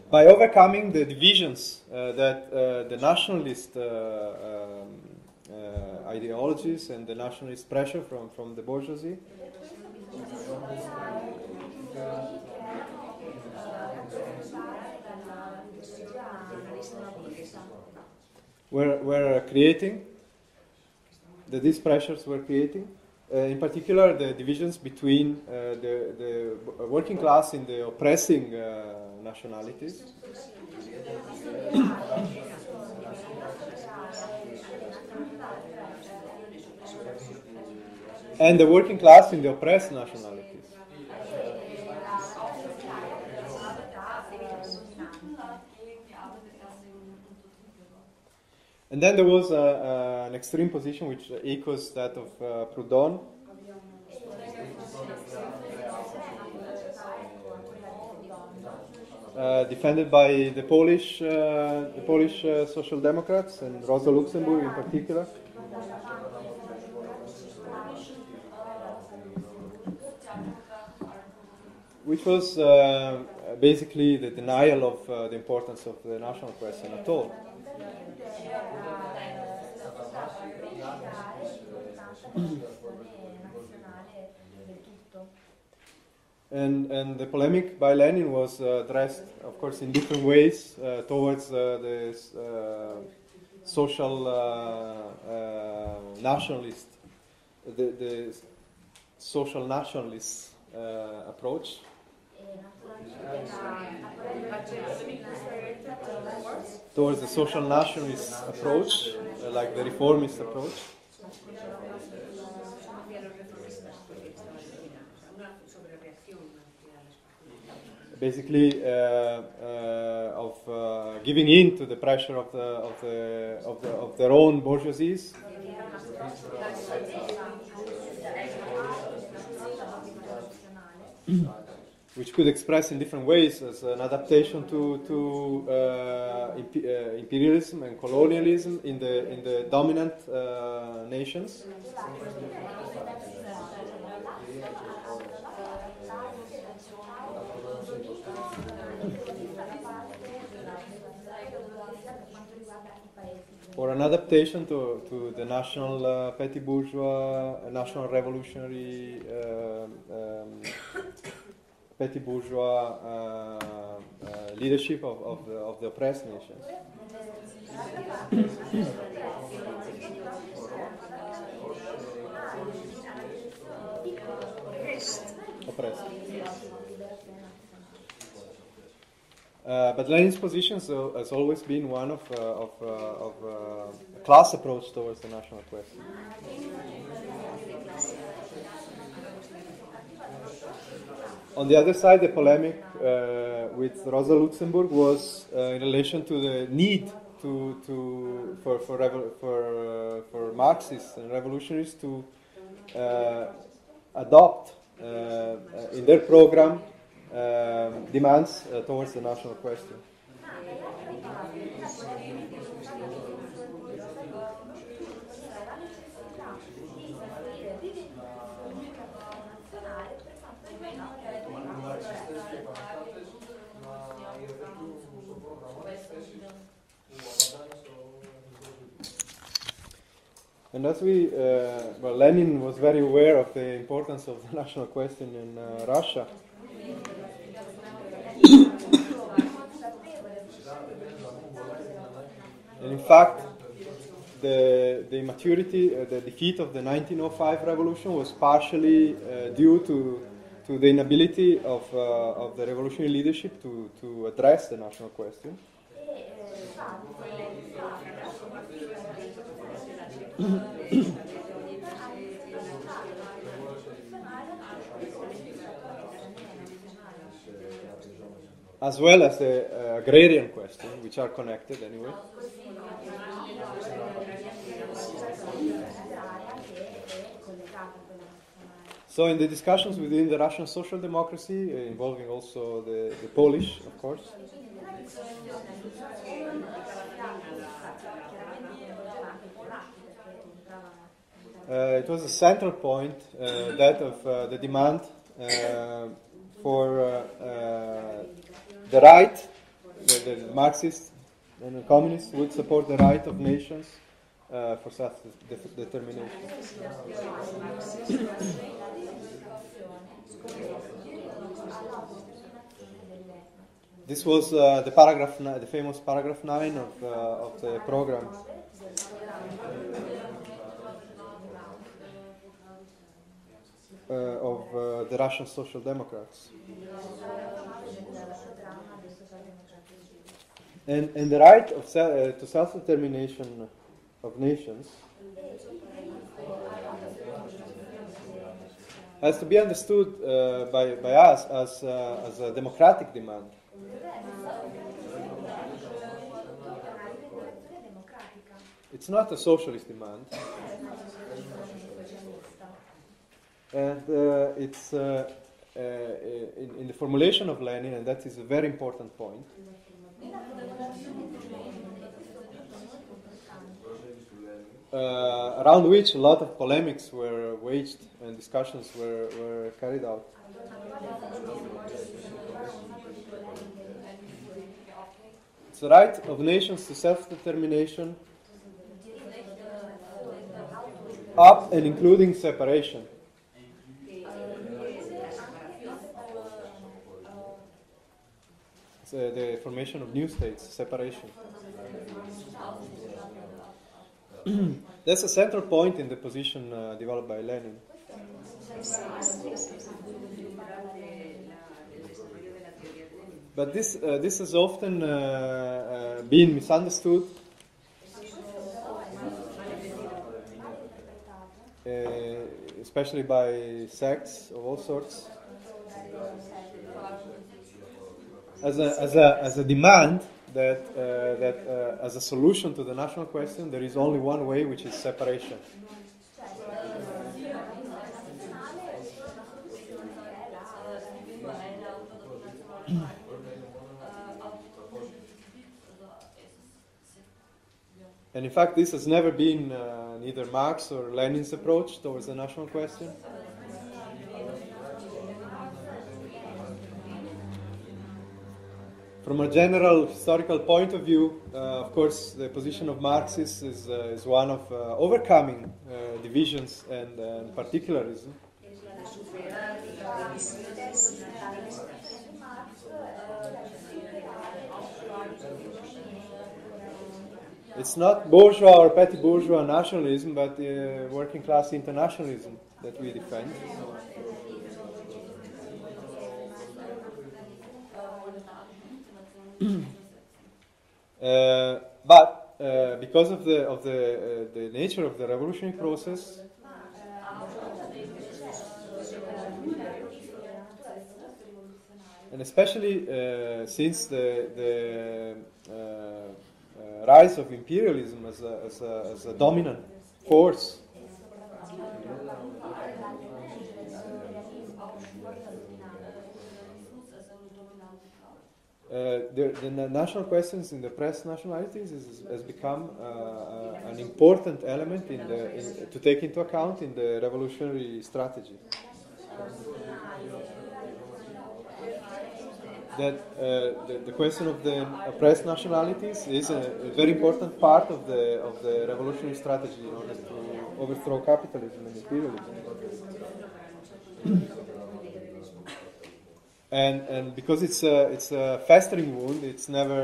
S1: By overcoming the divisions uh, that uh, the nationalist um, ideologies and the nationalist pressure from, from the bourgeoisie. Were, were creating, that these pressures were creating. Uh, in particular, the divisions between uh, the, the working class in the oppressing uh, nationalities. and the working class in the oppressed nationalities. And then there was uh, uh, an extreme position which echoes that of uh, Proudhon. Uh, defended by the Polish, the Polish Social Democrats and Rosa Luxemburg in particular. which was basically the denial of the importance of the national question at all. And, and the polemic by Lenin was uh, addressed, of course, in different ways uh, towards uh, the uh, social nationalist, the, the social nationalist approach. Towards the social nationalist approach, uh, like the reformist approach. Basically, uh, uh, of uh, giving in to the pressure of the of the of, the, of their own bourgeoisies. which could express in different ways as an adaptation to, to uh, uh, imperialism and colonialism in the, in the dominant uh, nations. Or an adaptation to, to the national uh, petty bourgeois, uh, national revolutionary um, um, petty bourgeois uh, uh, leadership of, of, the, of the oppressed nations. Uh, but Lenin's position so, has always been one of, uh, of, uh, of uh, a class approach towards the national question. On the other side, the polemic uh, with Rosa Luxemburg was uh, in relation to the need to, to, for, for, for, for Marxists and revolutionaries to adopt in their program um, demands uh, towards the national question. And as we, uh, well, Lenin was very aware of the importance of the national question in uh, Russia. and in fact, the, the immaturity, uh, the defeat of the 1905 revolution was partially uh, due to, to the inability of, uh, of the revolutionary leadership to, to address the national question. As well as the uh, agrarian question, which are connected anyway. So, in the discussions within the Russian social democracy, uh, involving also the, the Polish, of course, it was a central point, uh, that of uh, the demand uh, for uh, the right, the, the Marxists and the communists would support the right of nations uh, for self-determination. this was uh, the paragraph, the famous paragraph nine of, uh, of the program. Uh, of uh, the Russian Social Democrats. And, and the right of uh, to self-determination of nations has to be understood uh, by, by us as, uh, as a democratic demand. It's not a socialist demand. And uh, it's uh, uh, in, in, the formulation of Lenin, and that is a very important point. Uh, around which a lot of polemics were waged and discussions were, were carried out. It's the right of nations to self determination up and including separation. It's, uh, the formation of new states, separation. That's a central point in the position uh, developed by Lenin. But this, uh, this has often uh, uh been misunderstood, uh, especially by sects of all sorts, as a, as a, as a demand that, uh, that uh, as a solution to the national question, there is only one way, which is separation. And in fact, this has never been uh, neither Marx or Lenin's approach towards the national question. From a general historical point of view, uh, of course, the position of Marxists is, uh, is one of uh, overcoming divisions and, and particularism. It's not bourgeois or petty bourgeois nationalism, but uh, working class internationalism that we defend. But uh, because of the of the uh, the nature of the revolutionary process, and especially uh, since the the uh, uh, rise of imperialism as a, as a, as a dominant force. Uh, the, the national questions in the press nationalities is, has become uh, uh, an important element in the, in, to take into account in the revolutionary strategy. that uh, the, the, question of the oppressed nationalities is a, a, very important part of the of the revolutionary strategy in order to overthrow capitalism and imperialism. And and because it's a it's a festering wound, it's never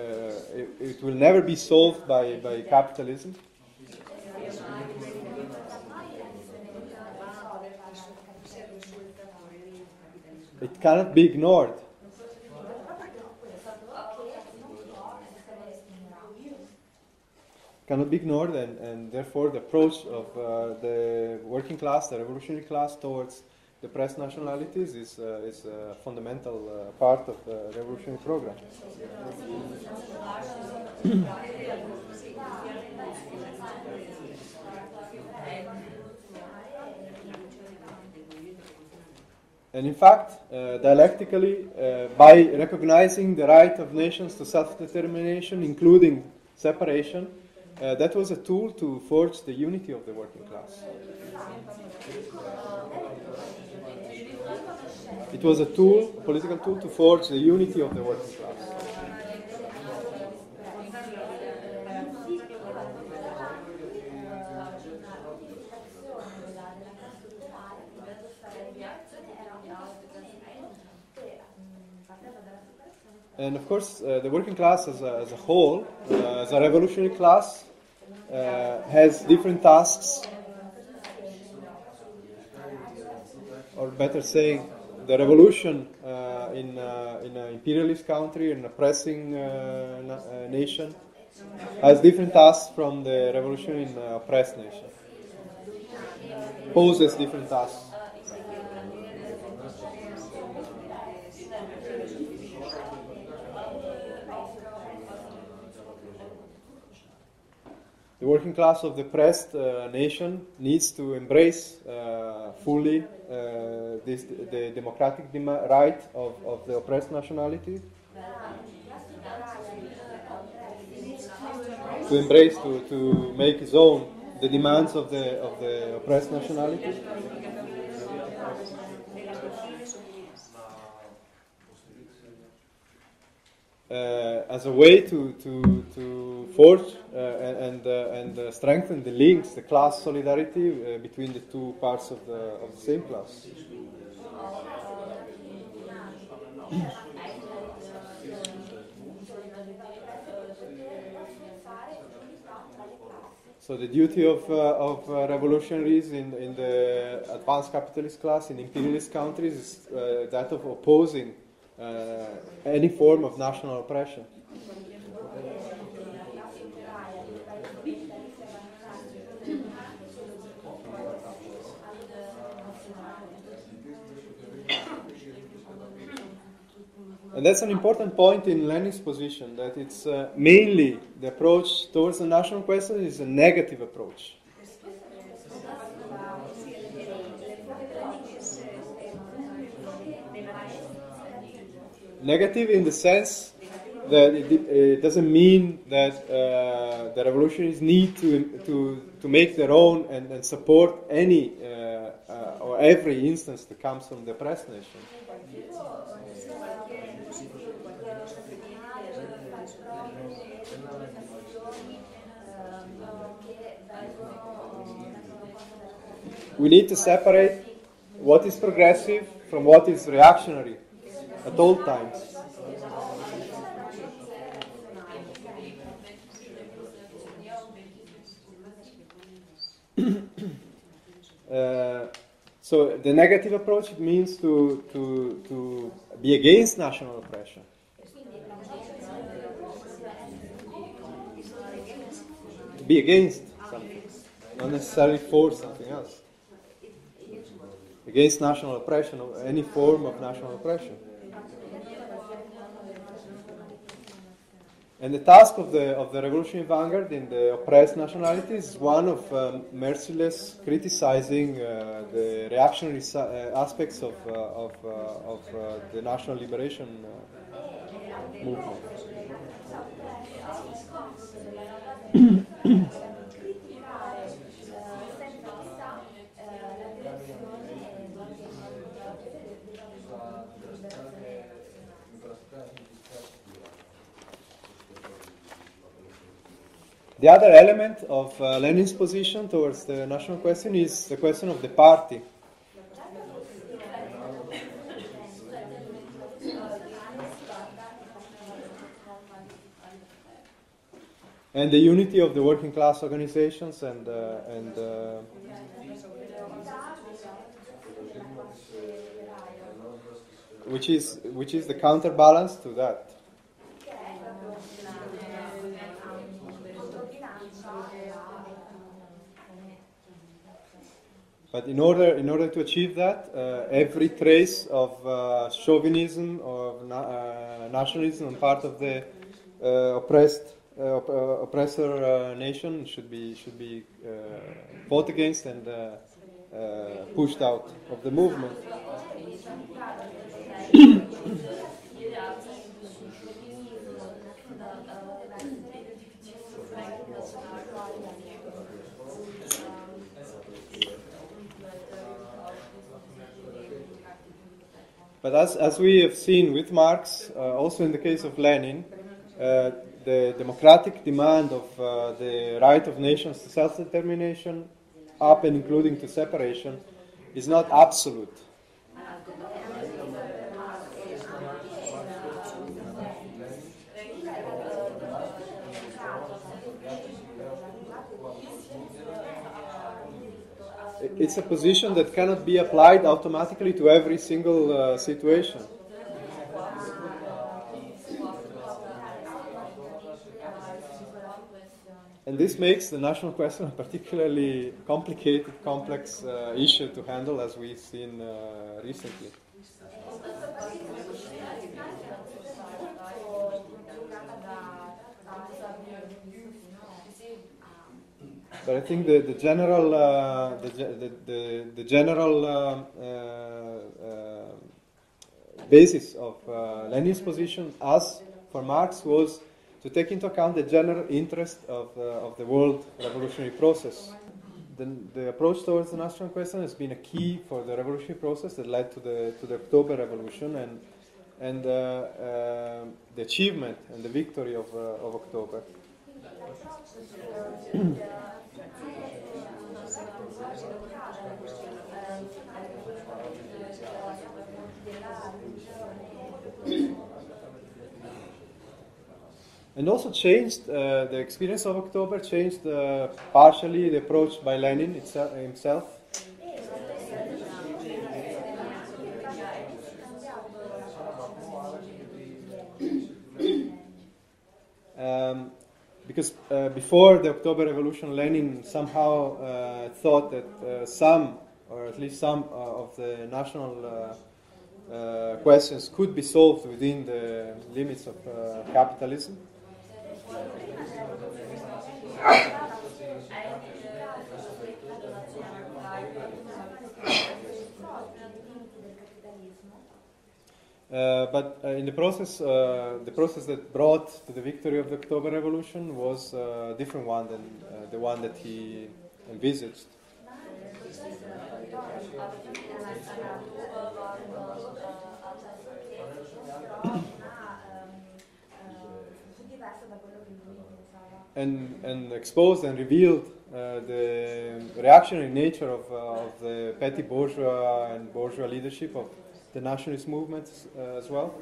S1: uh, it, it, will never be solved by by capitalism. It cannot be ignored. cannot be ignored, and, and therefore the approach of uh, the working class, the revolutionary class, towards the press nationalities is, uh, is a fundamental uh, part of the revolutionary program. And in fact, uh, dialectically, uh, by recognizing the right of nations to self determination, including separation, uh, that was a tool to forge the unity of the working class. It was a tool, a political tool, to forge the unity of the working class. And of course, uh, the working class as a, as a whole, uh, as a revolutionary class, uh, has different tasks, or better saying, the revolution uh, in, uh, in an imperialist country, an oppressing uh, na- nation, has different tasks from the revolution in a oppressed nation. Poses different tasks. The working class of the oppressed uh, nation needs to embrace uh, fully uh, this, the democratic right of, of the oppressed nationality. To embrace, to, to make his own the demands of the, of the oppressed nationality. As a way to, to, to forge uh, and, uh, and uh, strengthen the links, the class solidarity between the two parts of the, of the same class. So the duty of, uh, of uh, revolutionaries in, in the advanced capitalist class in imperialist countries is uh, that of opposing uh, any form of national oppression. And that's an important point in Lenin's position that it's uh, mainly the approach towards the national question is a negative approach. Negative in the sense that it, it doesn't mean that uh, the revolutionaries need to, to, to make their own and, and support any uh, uh, or every instance that comes from the oppressed nation. We need to separate what is progressive from what is reactionary at all times. Uh, so the negative approach means to, to, to be against national oppression. Be against something, not necessarily for something else. Against national oppression or any form of national oppression. And the task of the, of the revolutionary vanguard in the oppressed nationalities is one of um, merciless criticizing uh, the reactionary uh, aspects of, uh, of, uh, of uh, the national liberation uh, movement. The other element of uh, Lenin's position towards the national question is the question of the party. And the unity of the working class organizations and, uh, and uh, which is which is the counterbalance to that. But in order, in order to achieve that, uh, every trace of uh, chauvinism or na- uh, nationalism on part of the uh, oppressed uh, op- uh, oppressor nation should be should be fought against and pushed out of the movement. But as, as we have seen with Marx, uh, also in the case of Lenin, uh, the democratic demand of uh, the right of nations to self determination, up and including to separation, is not absolute. It's a position that cannot be applied automatically to every single uh, situation. And this makes the national question a particularly complicated, complex uh, issue to handle, as we've seen uh, recently. But I think the, the general uh, the, the, the, the, general uh, uh, basis of uh, Lenin's position, as for Marx, was to take into account the general interest of, uh, of the world revolutionary process. The, the, approach towards the national question has been a key for the revolutionary process that led to the to the October Revolution and and uh, the achievement and the victory of of October. and also changed uh, the experience of October, changed uh, partially the approach by Lenin itself, himself. Um, because uh, before the October Revolution, Lenin somehow uh, thought that uh, some, or at least some, uh, of the national uh, questions could be solved within the limits of capitalism. Uh, but uh, in the process, uh, the process that brought to the victory of the October Revolution was a different one than the one that he envisaged. and, and exposed and revealed uh, the reactionary nature of, uh, of the petty bourgeois and bourgeois leadership of the nationalist movements uh, as well?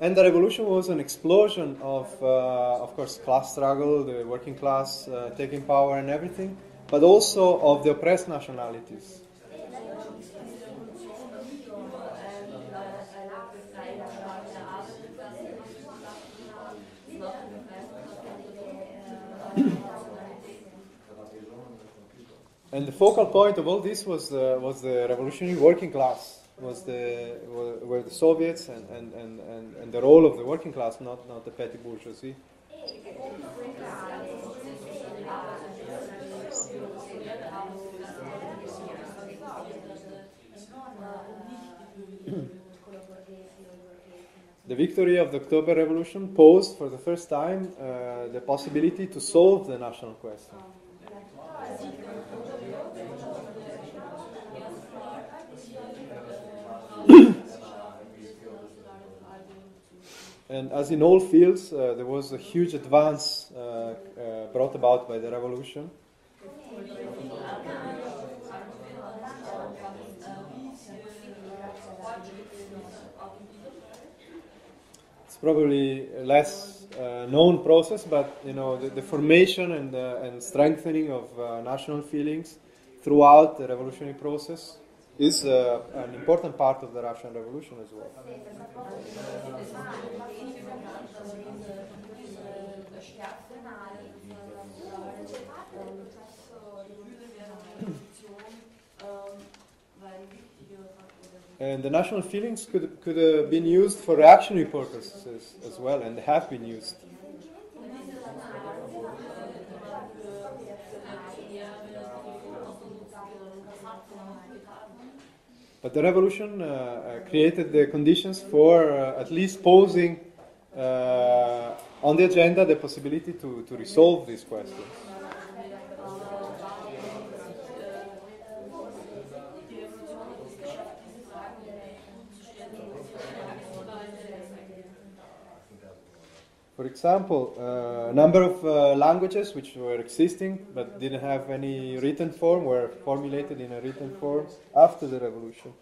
S1: And the revolution was an explosion of, uh, of course, class struggle, the working class uh, taking power and everything, but also of the oppressed nationalities. And the focal point of all this was uh, was the revolutionary working class, was the were the Soviets and, and, and, and, and the role of the working class, not not the petty bourgeoisie. the victory of the October Revolution posed for the first time uh, the possibility to solve the national question. And as in all fields, uh, there was a huge advance uh, uh, brought about by the revolution. It's probably a less uh, known process, but you know the, the formation and, and strengthening of uh, national feelings throughout the revolutionary process is uh, an important part of the Russian Revolution as well. And the national feelings could, could have been used for reactionary purposes as well, and they have been used. But the revolution uh, uh, created the conditions for uh, at least posing on the agenda the possibility to, to resolve these questions. For example, uh, a number of uh, languages which were existing but didn't have any written form were formulated in a written form after the revolution.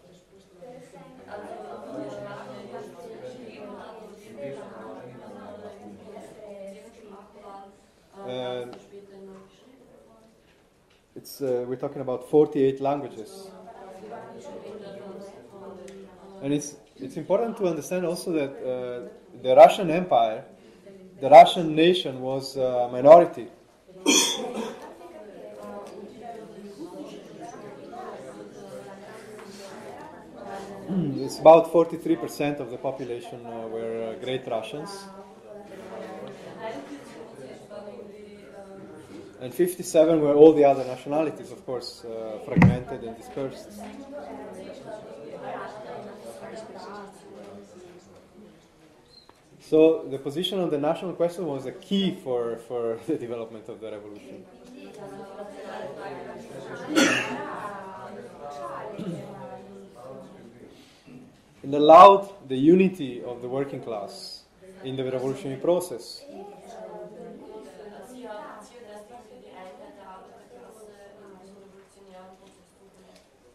S1: And it's, uh, we're talking about 48 languages. And it's, it's important to understand also that uh, the Russian Empire the Russian nation was a minority. it's about 43% of the population uh, were uh, great Russians. And 57 were all the other nationalities, of course, uh, fragmented and dispersed. So the position on the national question was a key for, for the development of the revolution. it allowed the unity of the working class in the revolutionary process.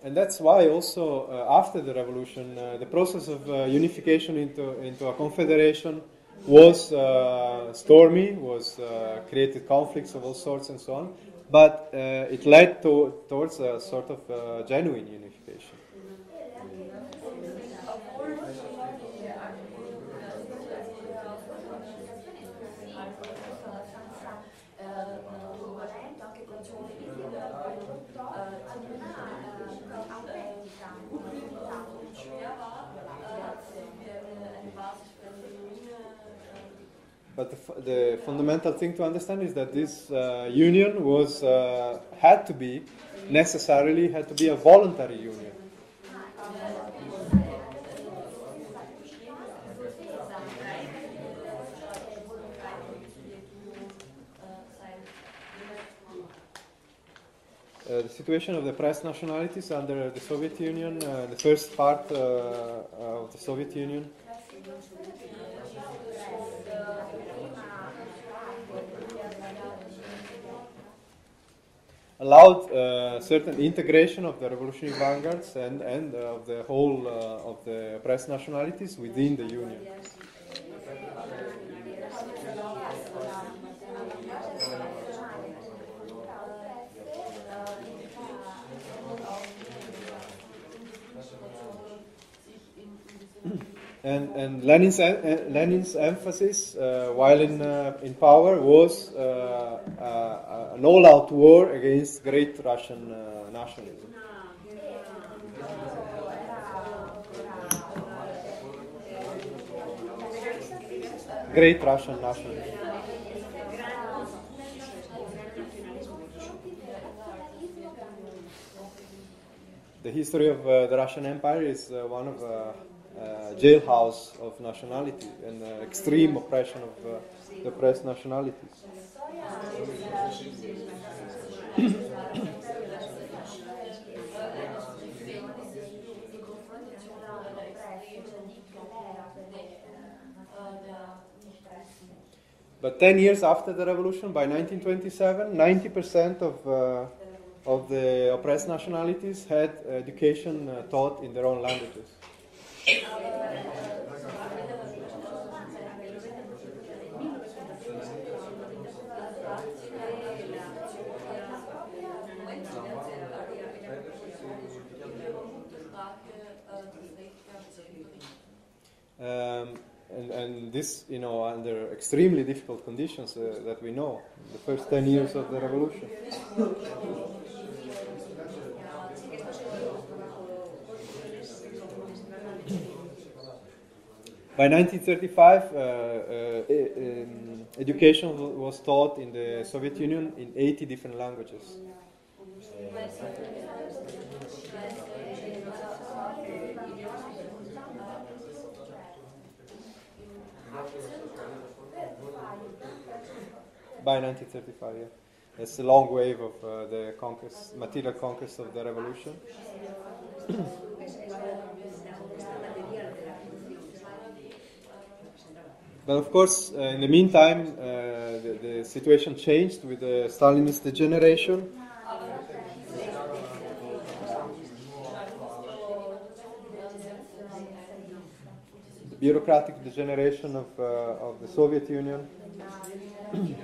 S1: and that's why also uh, after the revolution, uh, the process of uh, unification into, into a confederation was uh, stormy, was uh, created conflicts of all sorts and so on, but uh, it led to, towards a sort of genuine unification. But the, the fundamental thing to understand is that this uh, union was uh, had to be necessarily had to be a voluntary union. The situation of the press nationalities under the Soviet Union, uh, the first part uh, of the Soviet Union, allowed uh, certain integration of the revolutionary vanguards and, and uh, of the whole uh, of the press nationalities within the union. And, and Lenin's, en- Lenin's emphasis uh, while in, uh, in power was uh, uh, an all out war against great Russian uh, nationalism. Great Russian nationalism. The history of uh, the Russian Empire is uh, one of uh, uh, jailhouse of nationality and uh, extreme oppression of uh, the oppressed nationalities. But 10 years after the revolution, by 1927, 90% of, uh, of the oppressed nationalities had education uh, taught in their own languages. Um, and, and this, you know, under extremely difficult conditions uh, that we know, the first 10 years of the revolution. By 1935, uh, uh, um, education was taught in the Soviet Union in 80 different languages. By 1935, yeah. It's a long wave of uh, the conquest, material conquest of the revolution. But of course, uh, in the meantime, uh, the, the situation changed with the Stalinist degeneration. The bureaucratic degeneration of, uh, of the Soviet Union.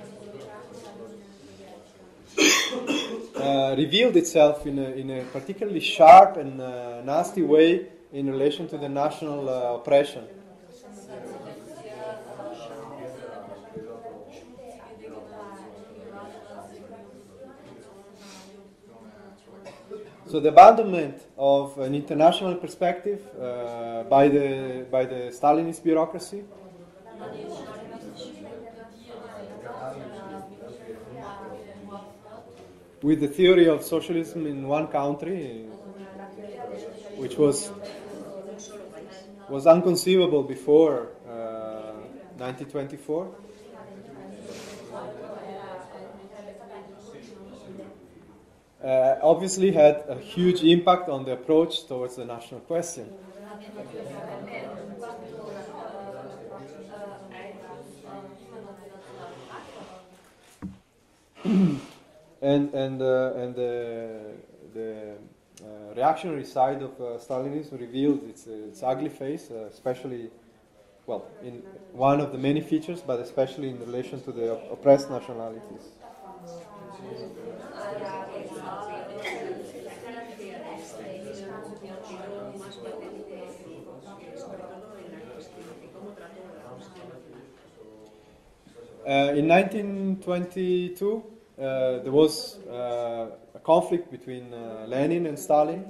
S1: uh, revealed itself in a, in a particularly sharp and uh, nasty way in relation to the national uh, oppression. So the abandonment of an international perspective uh, by the by the Stalinist bureaucracy with the theory of socialism in one country, which was was unconceivable before uh, 1924. Uh, obviously had a huge impact on the approach towards the national question. and and uh, and the the uh, reactionary side of uh, Stalinism revealed its its ugly face, uh, especially well in one of the many features, but especially in relation to the op- oppressed nationalities. In 1922, uh, there was uh, a conflict between uh, Lenin and Stalin.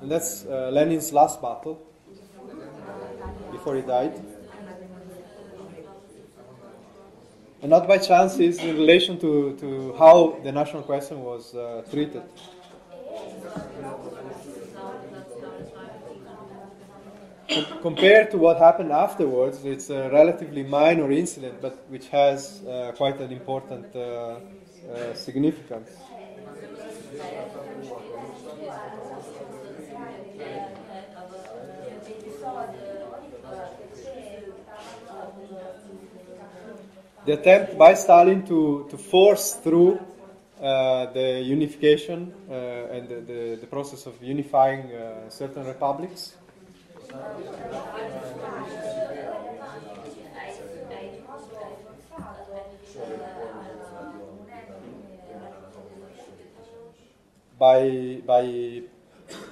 S1: And that's uh, Lenin's last battle before he died. And not by chance is in relation to, to how the national question was uh, treated. Compared to what happened afterwards, it's a relatively minor incident, but which has uh, quite an important uh, uh, significance. The attempt by Stalin to, to force through uh, the unification uh, and the, the, the, process of unifying uh, certain republics. By, by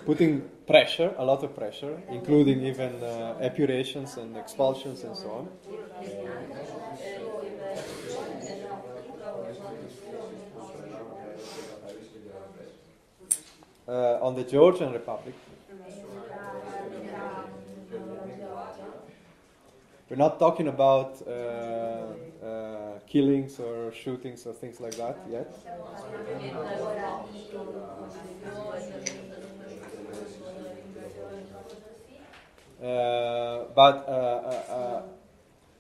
S1: putting pressure, a lot of pressure, including even uh, epurations and expulsions and so on. Uh, on the Georgian Republic. We're not talking about uh, uh, killings or shootings or things like that yet. Uh, but uh,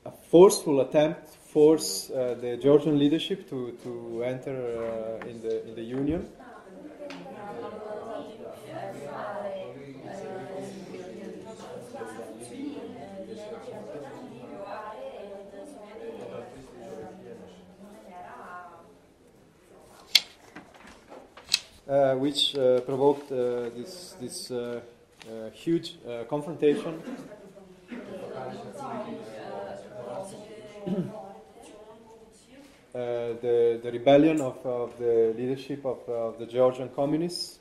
S1: a forceful attempt force uh, the Georgian leadership to, to enter uh, in, the, in the Union. Uh, which uh, provoked uh, this, this uh, uh, huge confrontation. the, the rebellion of, of the leadership of, of the Georgian communists.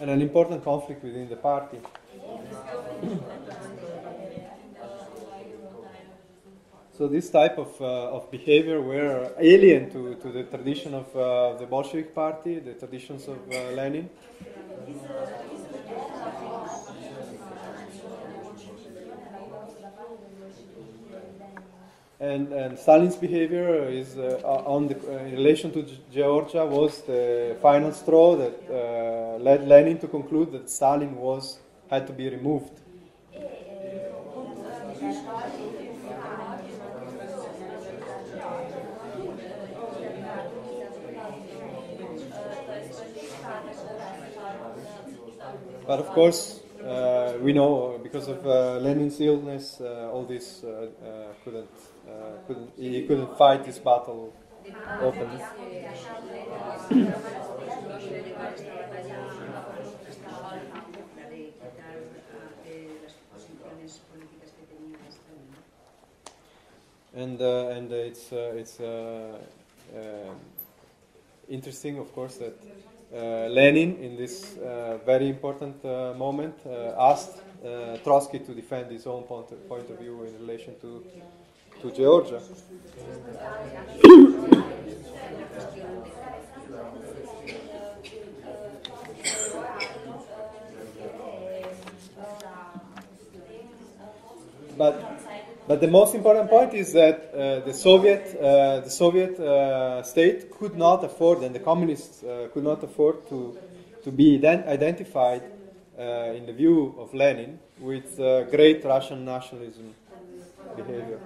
S1: and an important conflict within the party. So this type of, uh, of behavior were alien to, to the tradition of uh, the Bolshevik party, the traditions of uh, Lenin. And, and Stalin's behavior is uh, on the, uh, in relation to Georgia was the final straw that uh, led Lenin to conclude that Stalin was had to be removed. But of course, uh, we know because of uh, Lenin's illness, uh, all this uh, uh, couldn't, uh, couldn't, he couldn't fight this battle openly. and and it's it's interesting, of course, that uh, Lenin, in this uh, very important uh, moment, asked Trotsky to defend his own point of, point of view in relation to, to Georgia. but but the most important point is that uh, the Soviet, uh, the Soviet uh, state could not afford, and the communists uh, could not afford to, to be identified uh, in the view of Lenin with uh, great Russian nationalism behavior.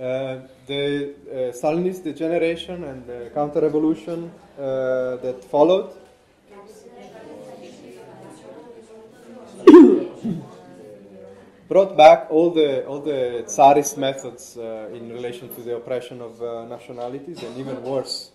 S1: Uh, the uh, Stalinist degeneration and the counter-revolution uh, that followed brought back all the all the Tsarist methods uh, in relation to the oppression of uh, nationalities, and even worse.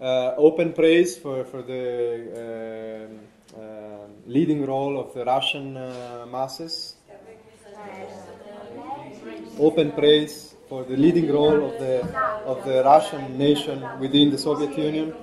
S1: Open praise for, for the um, um, leading role of the Russian uh, masses. Open praise for the leading role of the, of the Russian nation within the Soviet Union.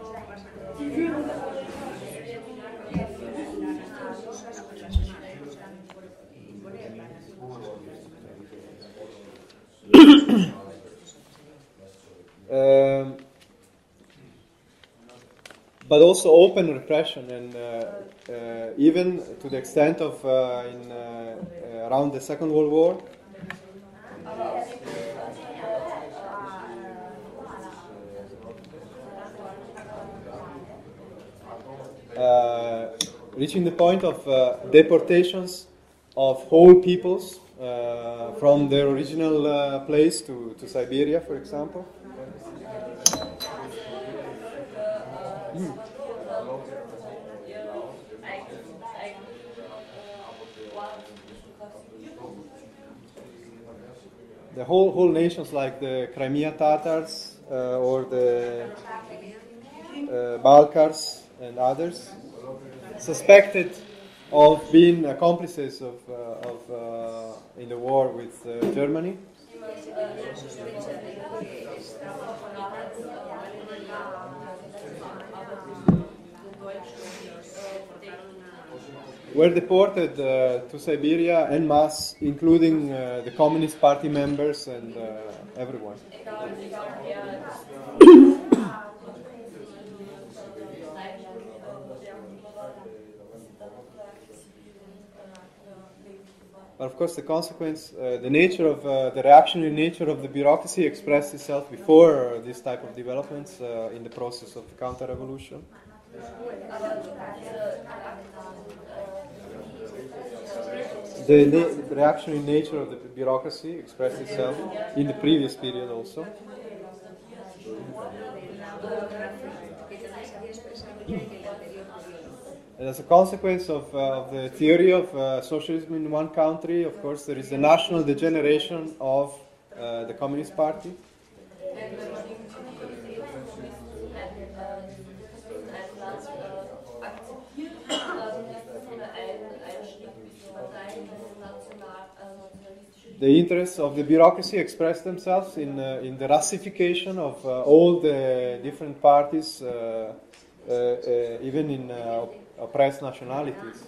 S1: But also open repression, and uh, uh, even to the extent of uh, in uh, around the Second World War. Reaching the point of deportations of whole peoples from their original place to, to Siberia, for example. The whole whole nations like the Crimea Tatars uh, or the uh, Balkars and others suspected of being accomplices of, uh, of uh, in the war with uh, Germany. Were deported uh, to Siberia en masse, including uh, the Communist Party members and uh, everyone. But of course, the consequence, uh, the nature of uh, the reactionary nature of the bureaucracy expressed itself before this type of developments uh, in the process of the counter-revolution. the, the reactionary nature of the bureaucracy expressed itself in the previous period also. And as a consequence of, uh, of the theory of uh, socialism in one country, of course, there is the national degeneration of uh, the Communist Party. The interests of the bureaucracy express themselves in, uh, in the Russification of uh, all the different parties, uh, uh, uh even in uh, oppressed nationalities.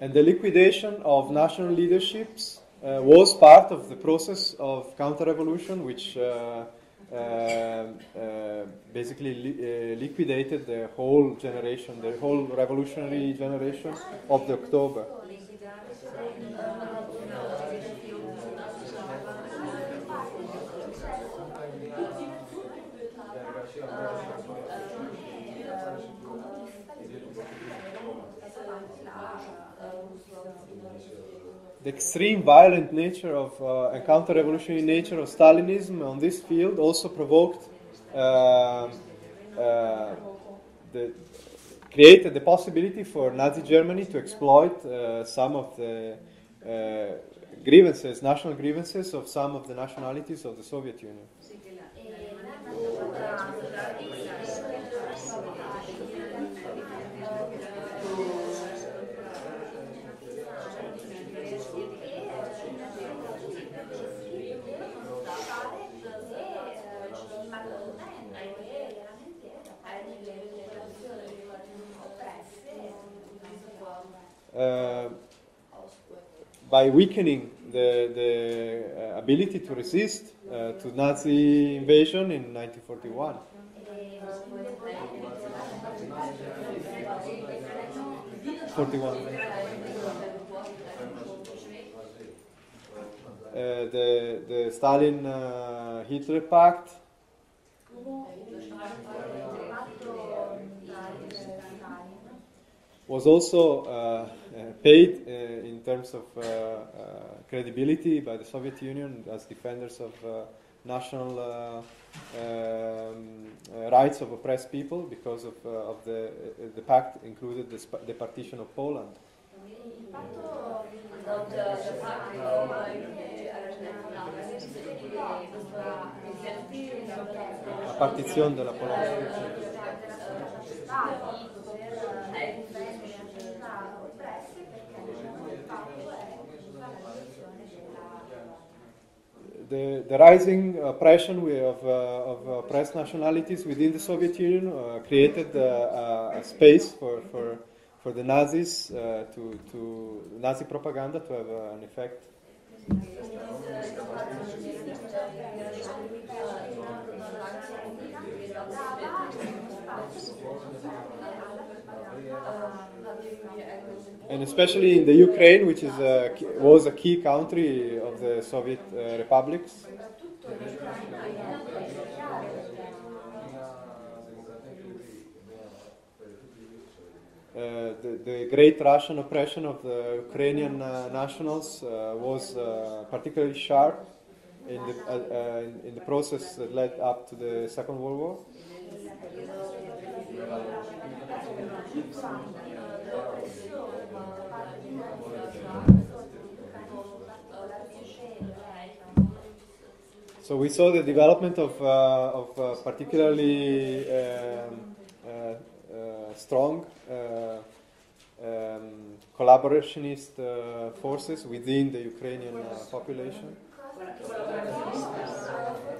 S1: and the liquidation of national leaderships uh, was part of the process of counter-revolution, which uh, uh, uh basically li uh, liquidated the whole generation, the whole revolutionary generation of the October. The extreme violent nature of uh, and counter-revolutionary nature of Stalinism on this field also provoked uh, uh, the created the possibility for Nazi Germany to exploit uh, some of the uh, grievances, national grievances of some of the nationalities of the Soviet Union. Uh, by weakening the, the uh, ability to resist uh, to Nazi invasion in 1941. Forty-one. Uh, the the Stalin uh, Hitler Pact was also uh, paid uh, in terms of credibility by the Soviet Union as defenders of national um, uh, rights of oppressed people because of, uh, of the, uh, the pact included the, the partition of Poland. La partizione della Polonia. The, the rising oppression of, uh, of oppressed nationalities within the Soviet Union uh, created uh, a, space for, for, for the Nazis uh, to, to Nazi propaganda to have uh, an effect. And especially in the Ukraine, which is a, was a key country of the Soviet uh, republics. Uh, the, the great Russian oppression of the Ukrainian uh, nationals uh, was uh, particularly sharp in the, uh, uh, in, in the process that led up to the Second World War. So we saw the development of, uh, of uh, particularly um, uh, uh, strong uh, um, collaborationist uh, forces within the Ukrainian population.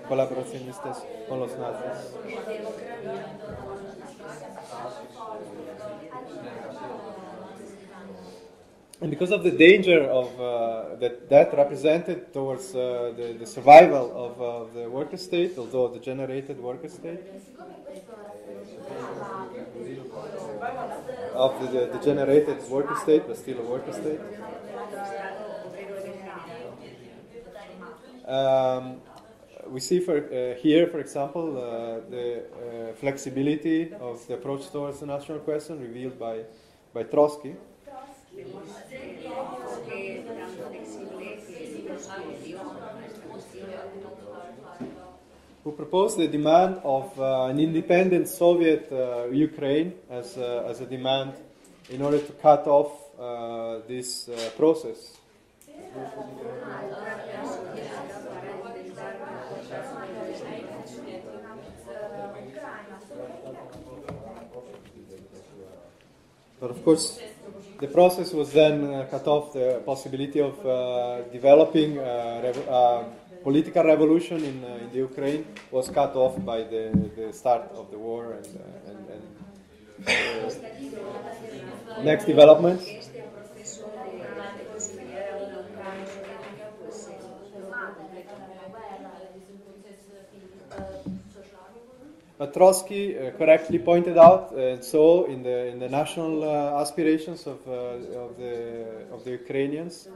S1: Colaboracionistas con los nazis. And because of the danger of uh, that that represented towards uh, the, the survival of uh, the worker state, although the generated worker state, of the, the, the generated worker state, but still a worker state. Um, we see for, uh, here, for example, uh, the uh, flexibility of the approach towards the national question revealed by, by Trotsky. who proposed the demand of uh, an independent Soviet uh, Ukraine as a, as a demand in order to cut off uh, this process. But of course, the process was then uh, cut off the possibility of uh, developing uh, rev- uh, political revolution in, uh, in the Ukraine was cut off by the, the start of the war and, uh, and, and next developments. But Trotsky uh, correctly pointed out, and so in the in the national uh, aspirations of, uh, of the of the Ukrainians,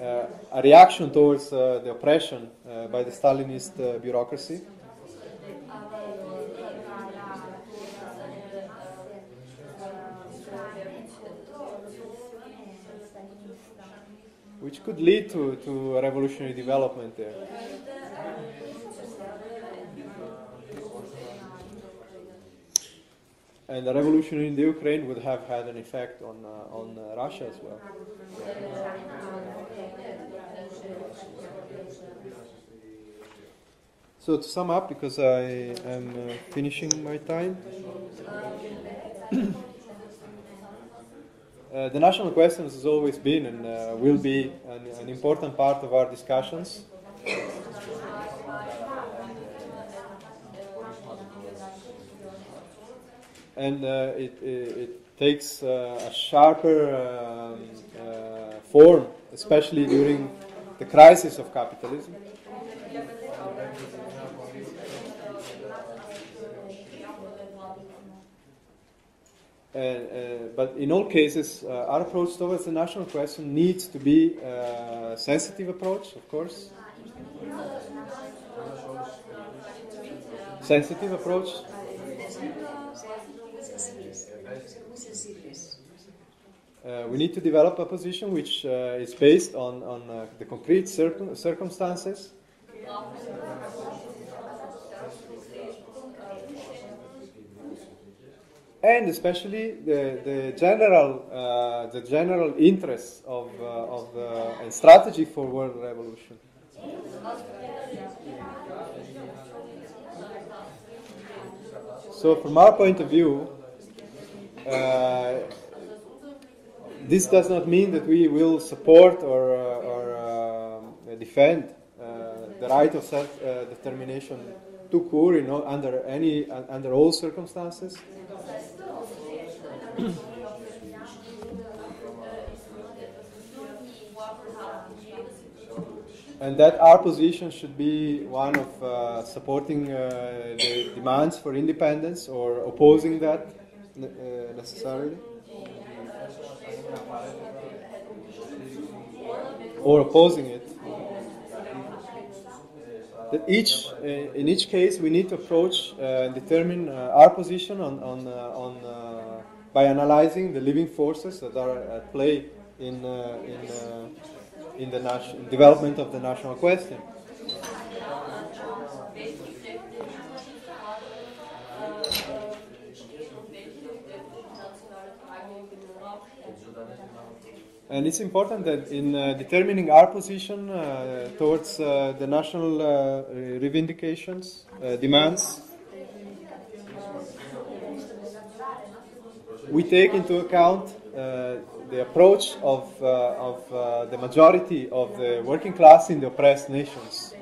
S1: uh, a reaction towards uh, the oppression uh, by the Stalinist uh, bureaucracy. Which could lead to, to revolutionary development there. And the revolution in the Ukraine would have had an effect on, uh, on uh, Russia as well. So to sum up, because I am uh, finishing my time, uh, the national questions has always been and uh, will be an, an important part of our discussions. And uh, it, it, takes uh, a sharper um, uh, form, especially during the crisis of capitalism. Uh, uh, but in all cases, uh, our approach towards the national question needs to be a sensitive approach, of course. Sensitive approach. uh, we need to develop a position which uh, is based on, on uh, the concrete circum- circumstances. And especially the, the general uh, the general interests of, uh, of uh, the strategy for world revolution. So, from our point of view, this does not mean that we will support or, uh, or uh, defend uh, the right of self-determination to court, you know, under any under all circumstances. and that our position should be one of uh, supporting uh, the demands for independence or opposing that uh, necessarily. Or opposing it. Each, uh, in each case, we need to approach uh, and determine uh, our position on, on, on by analyzing the living forces that are at play in, in in the development of the national question. And it's important that in uh, determining our position uh, towards uh, the national uh, reivindications, uh, demands, we take into account uh, the approach of, of the majority of the working class in the oppressed nations.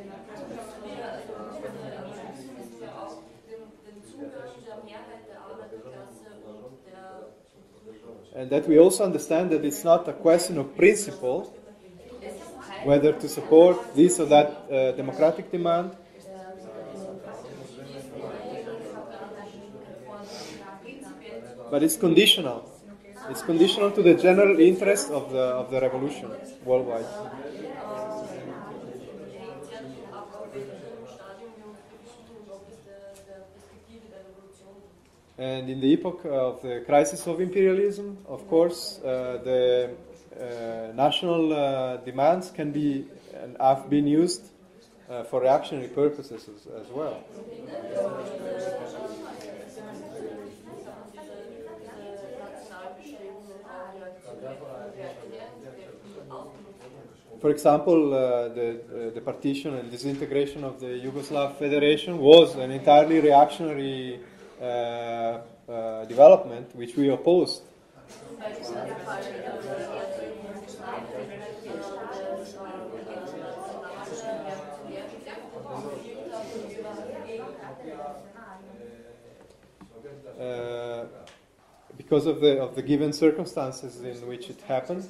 S1: And that we also understand that it's not a question of principle whether to support this or that uh, democratic demand. But it's conditional. It's conditional to the general interest of the, of the revolution worldwide. And in the epoch of the crisis of imperialism, of course, uh, the uh, national uh, demands can be and have been used for reactionary purposes as, well. For example, uh, the, uh, the partition and disintegration of the Yugoslav Federation was an entirely reactionary development which we opposed. Uh, because of the of the given circumstances in which it happened.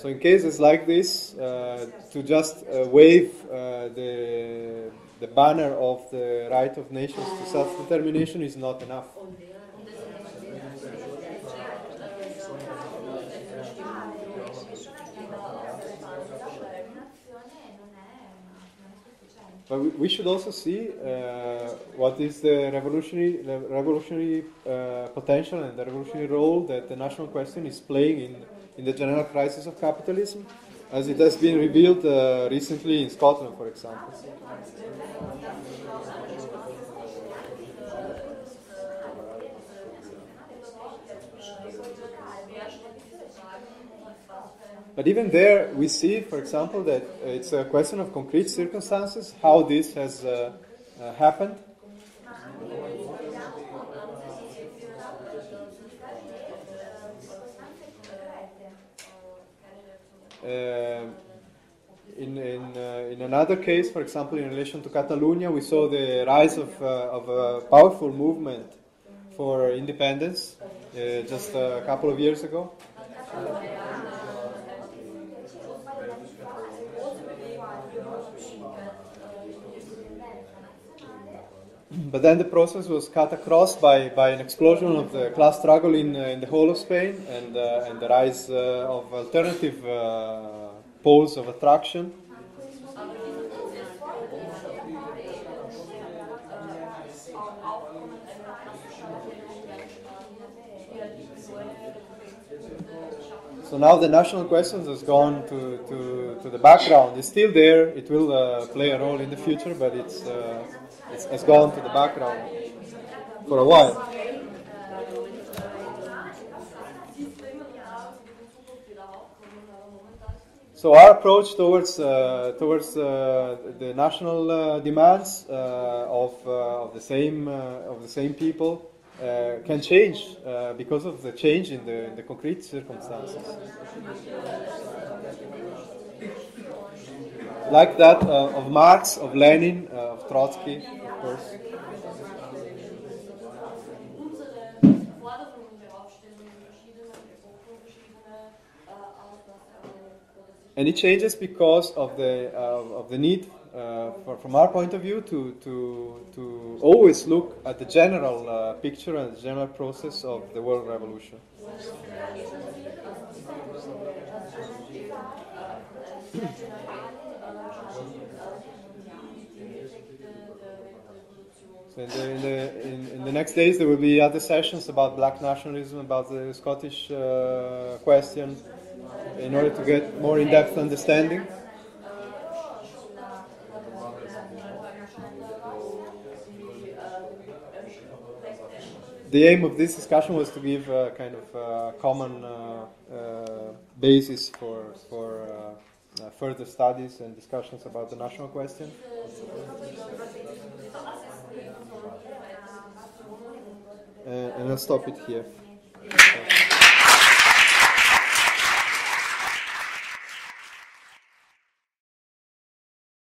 S1: So in cases like this, uh, to just uh, wave uh, the, the banner of the right of nations to self-determination is not enough. But we should also see uh, what is the revolutionary, the revolutionary uh, potential and the revolutionary role that the national question is playing in in the general crisis of capitalism, as it has been revealed uh, recently in Scotland, for example. But even there, we see, for example, that it's a question of concrete circumstances, how this has uh, uh, happened. In in, uh, in another case, for example, in relation to Catalonia, we saw the rise of, uh, of a powerful movement for independence just a couple of years ago. But then the process was cut across by, by an explosion of the class struggle in, uh, in the whole of Spain and, uh, and the rise uh, of alternative uh, poles of attraction. So now the national questions has gone to, to, to the background. It's still there. It will uh, play a role in the future, but it's, uh, it's, it's gone to the background for a while. So our approach towards uh, towards uh, the national uh, demands uh, of, uh, of the same uh, of the same people can change because of the change in the, in the concrete circumstances. Like that of Marx, of Lenin, of Trotsky, of and it changes because of the uh, of the need uh, for, from our point of view to to to always look at the general uh, picture and the general process of the world revolution. in the, in, the, in, in the next days there will be other sessions about black nationalism, about the Scottish uh, question, in order to get more in-depth understanding. The aim of this discussion was to give a kind of uh, common uh, uh, basis for, for uh, uh, further studies and discussions about the national question. Uh, and I'll stop it here.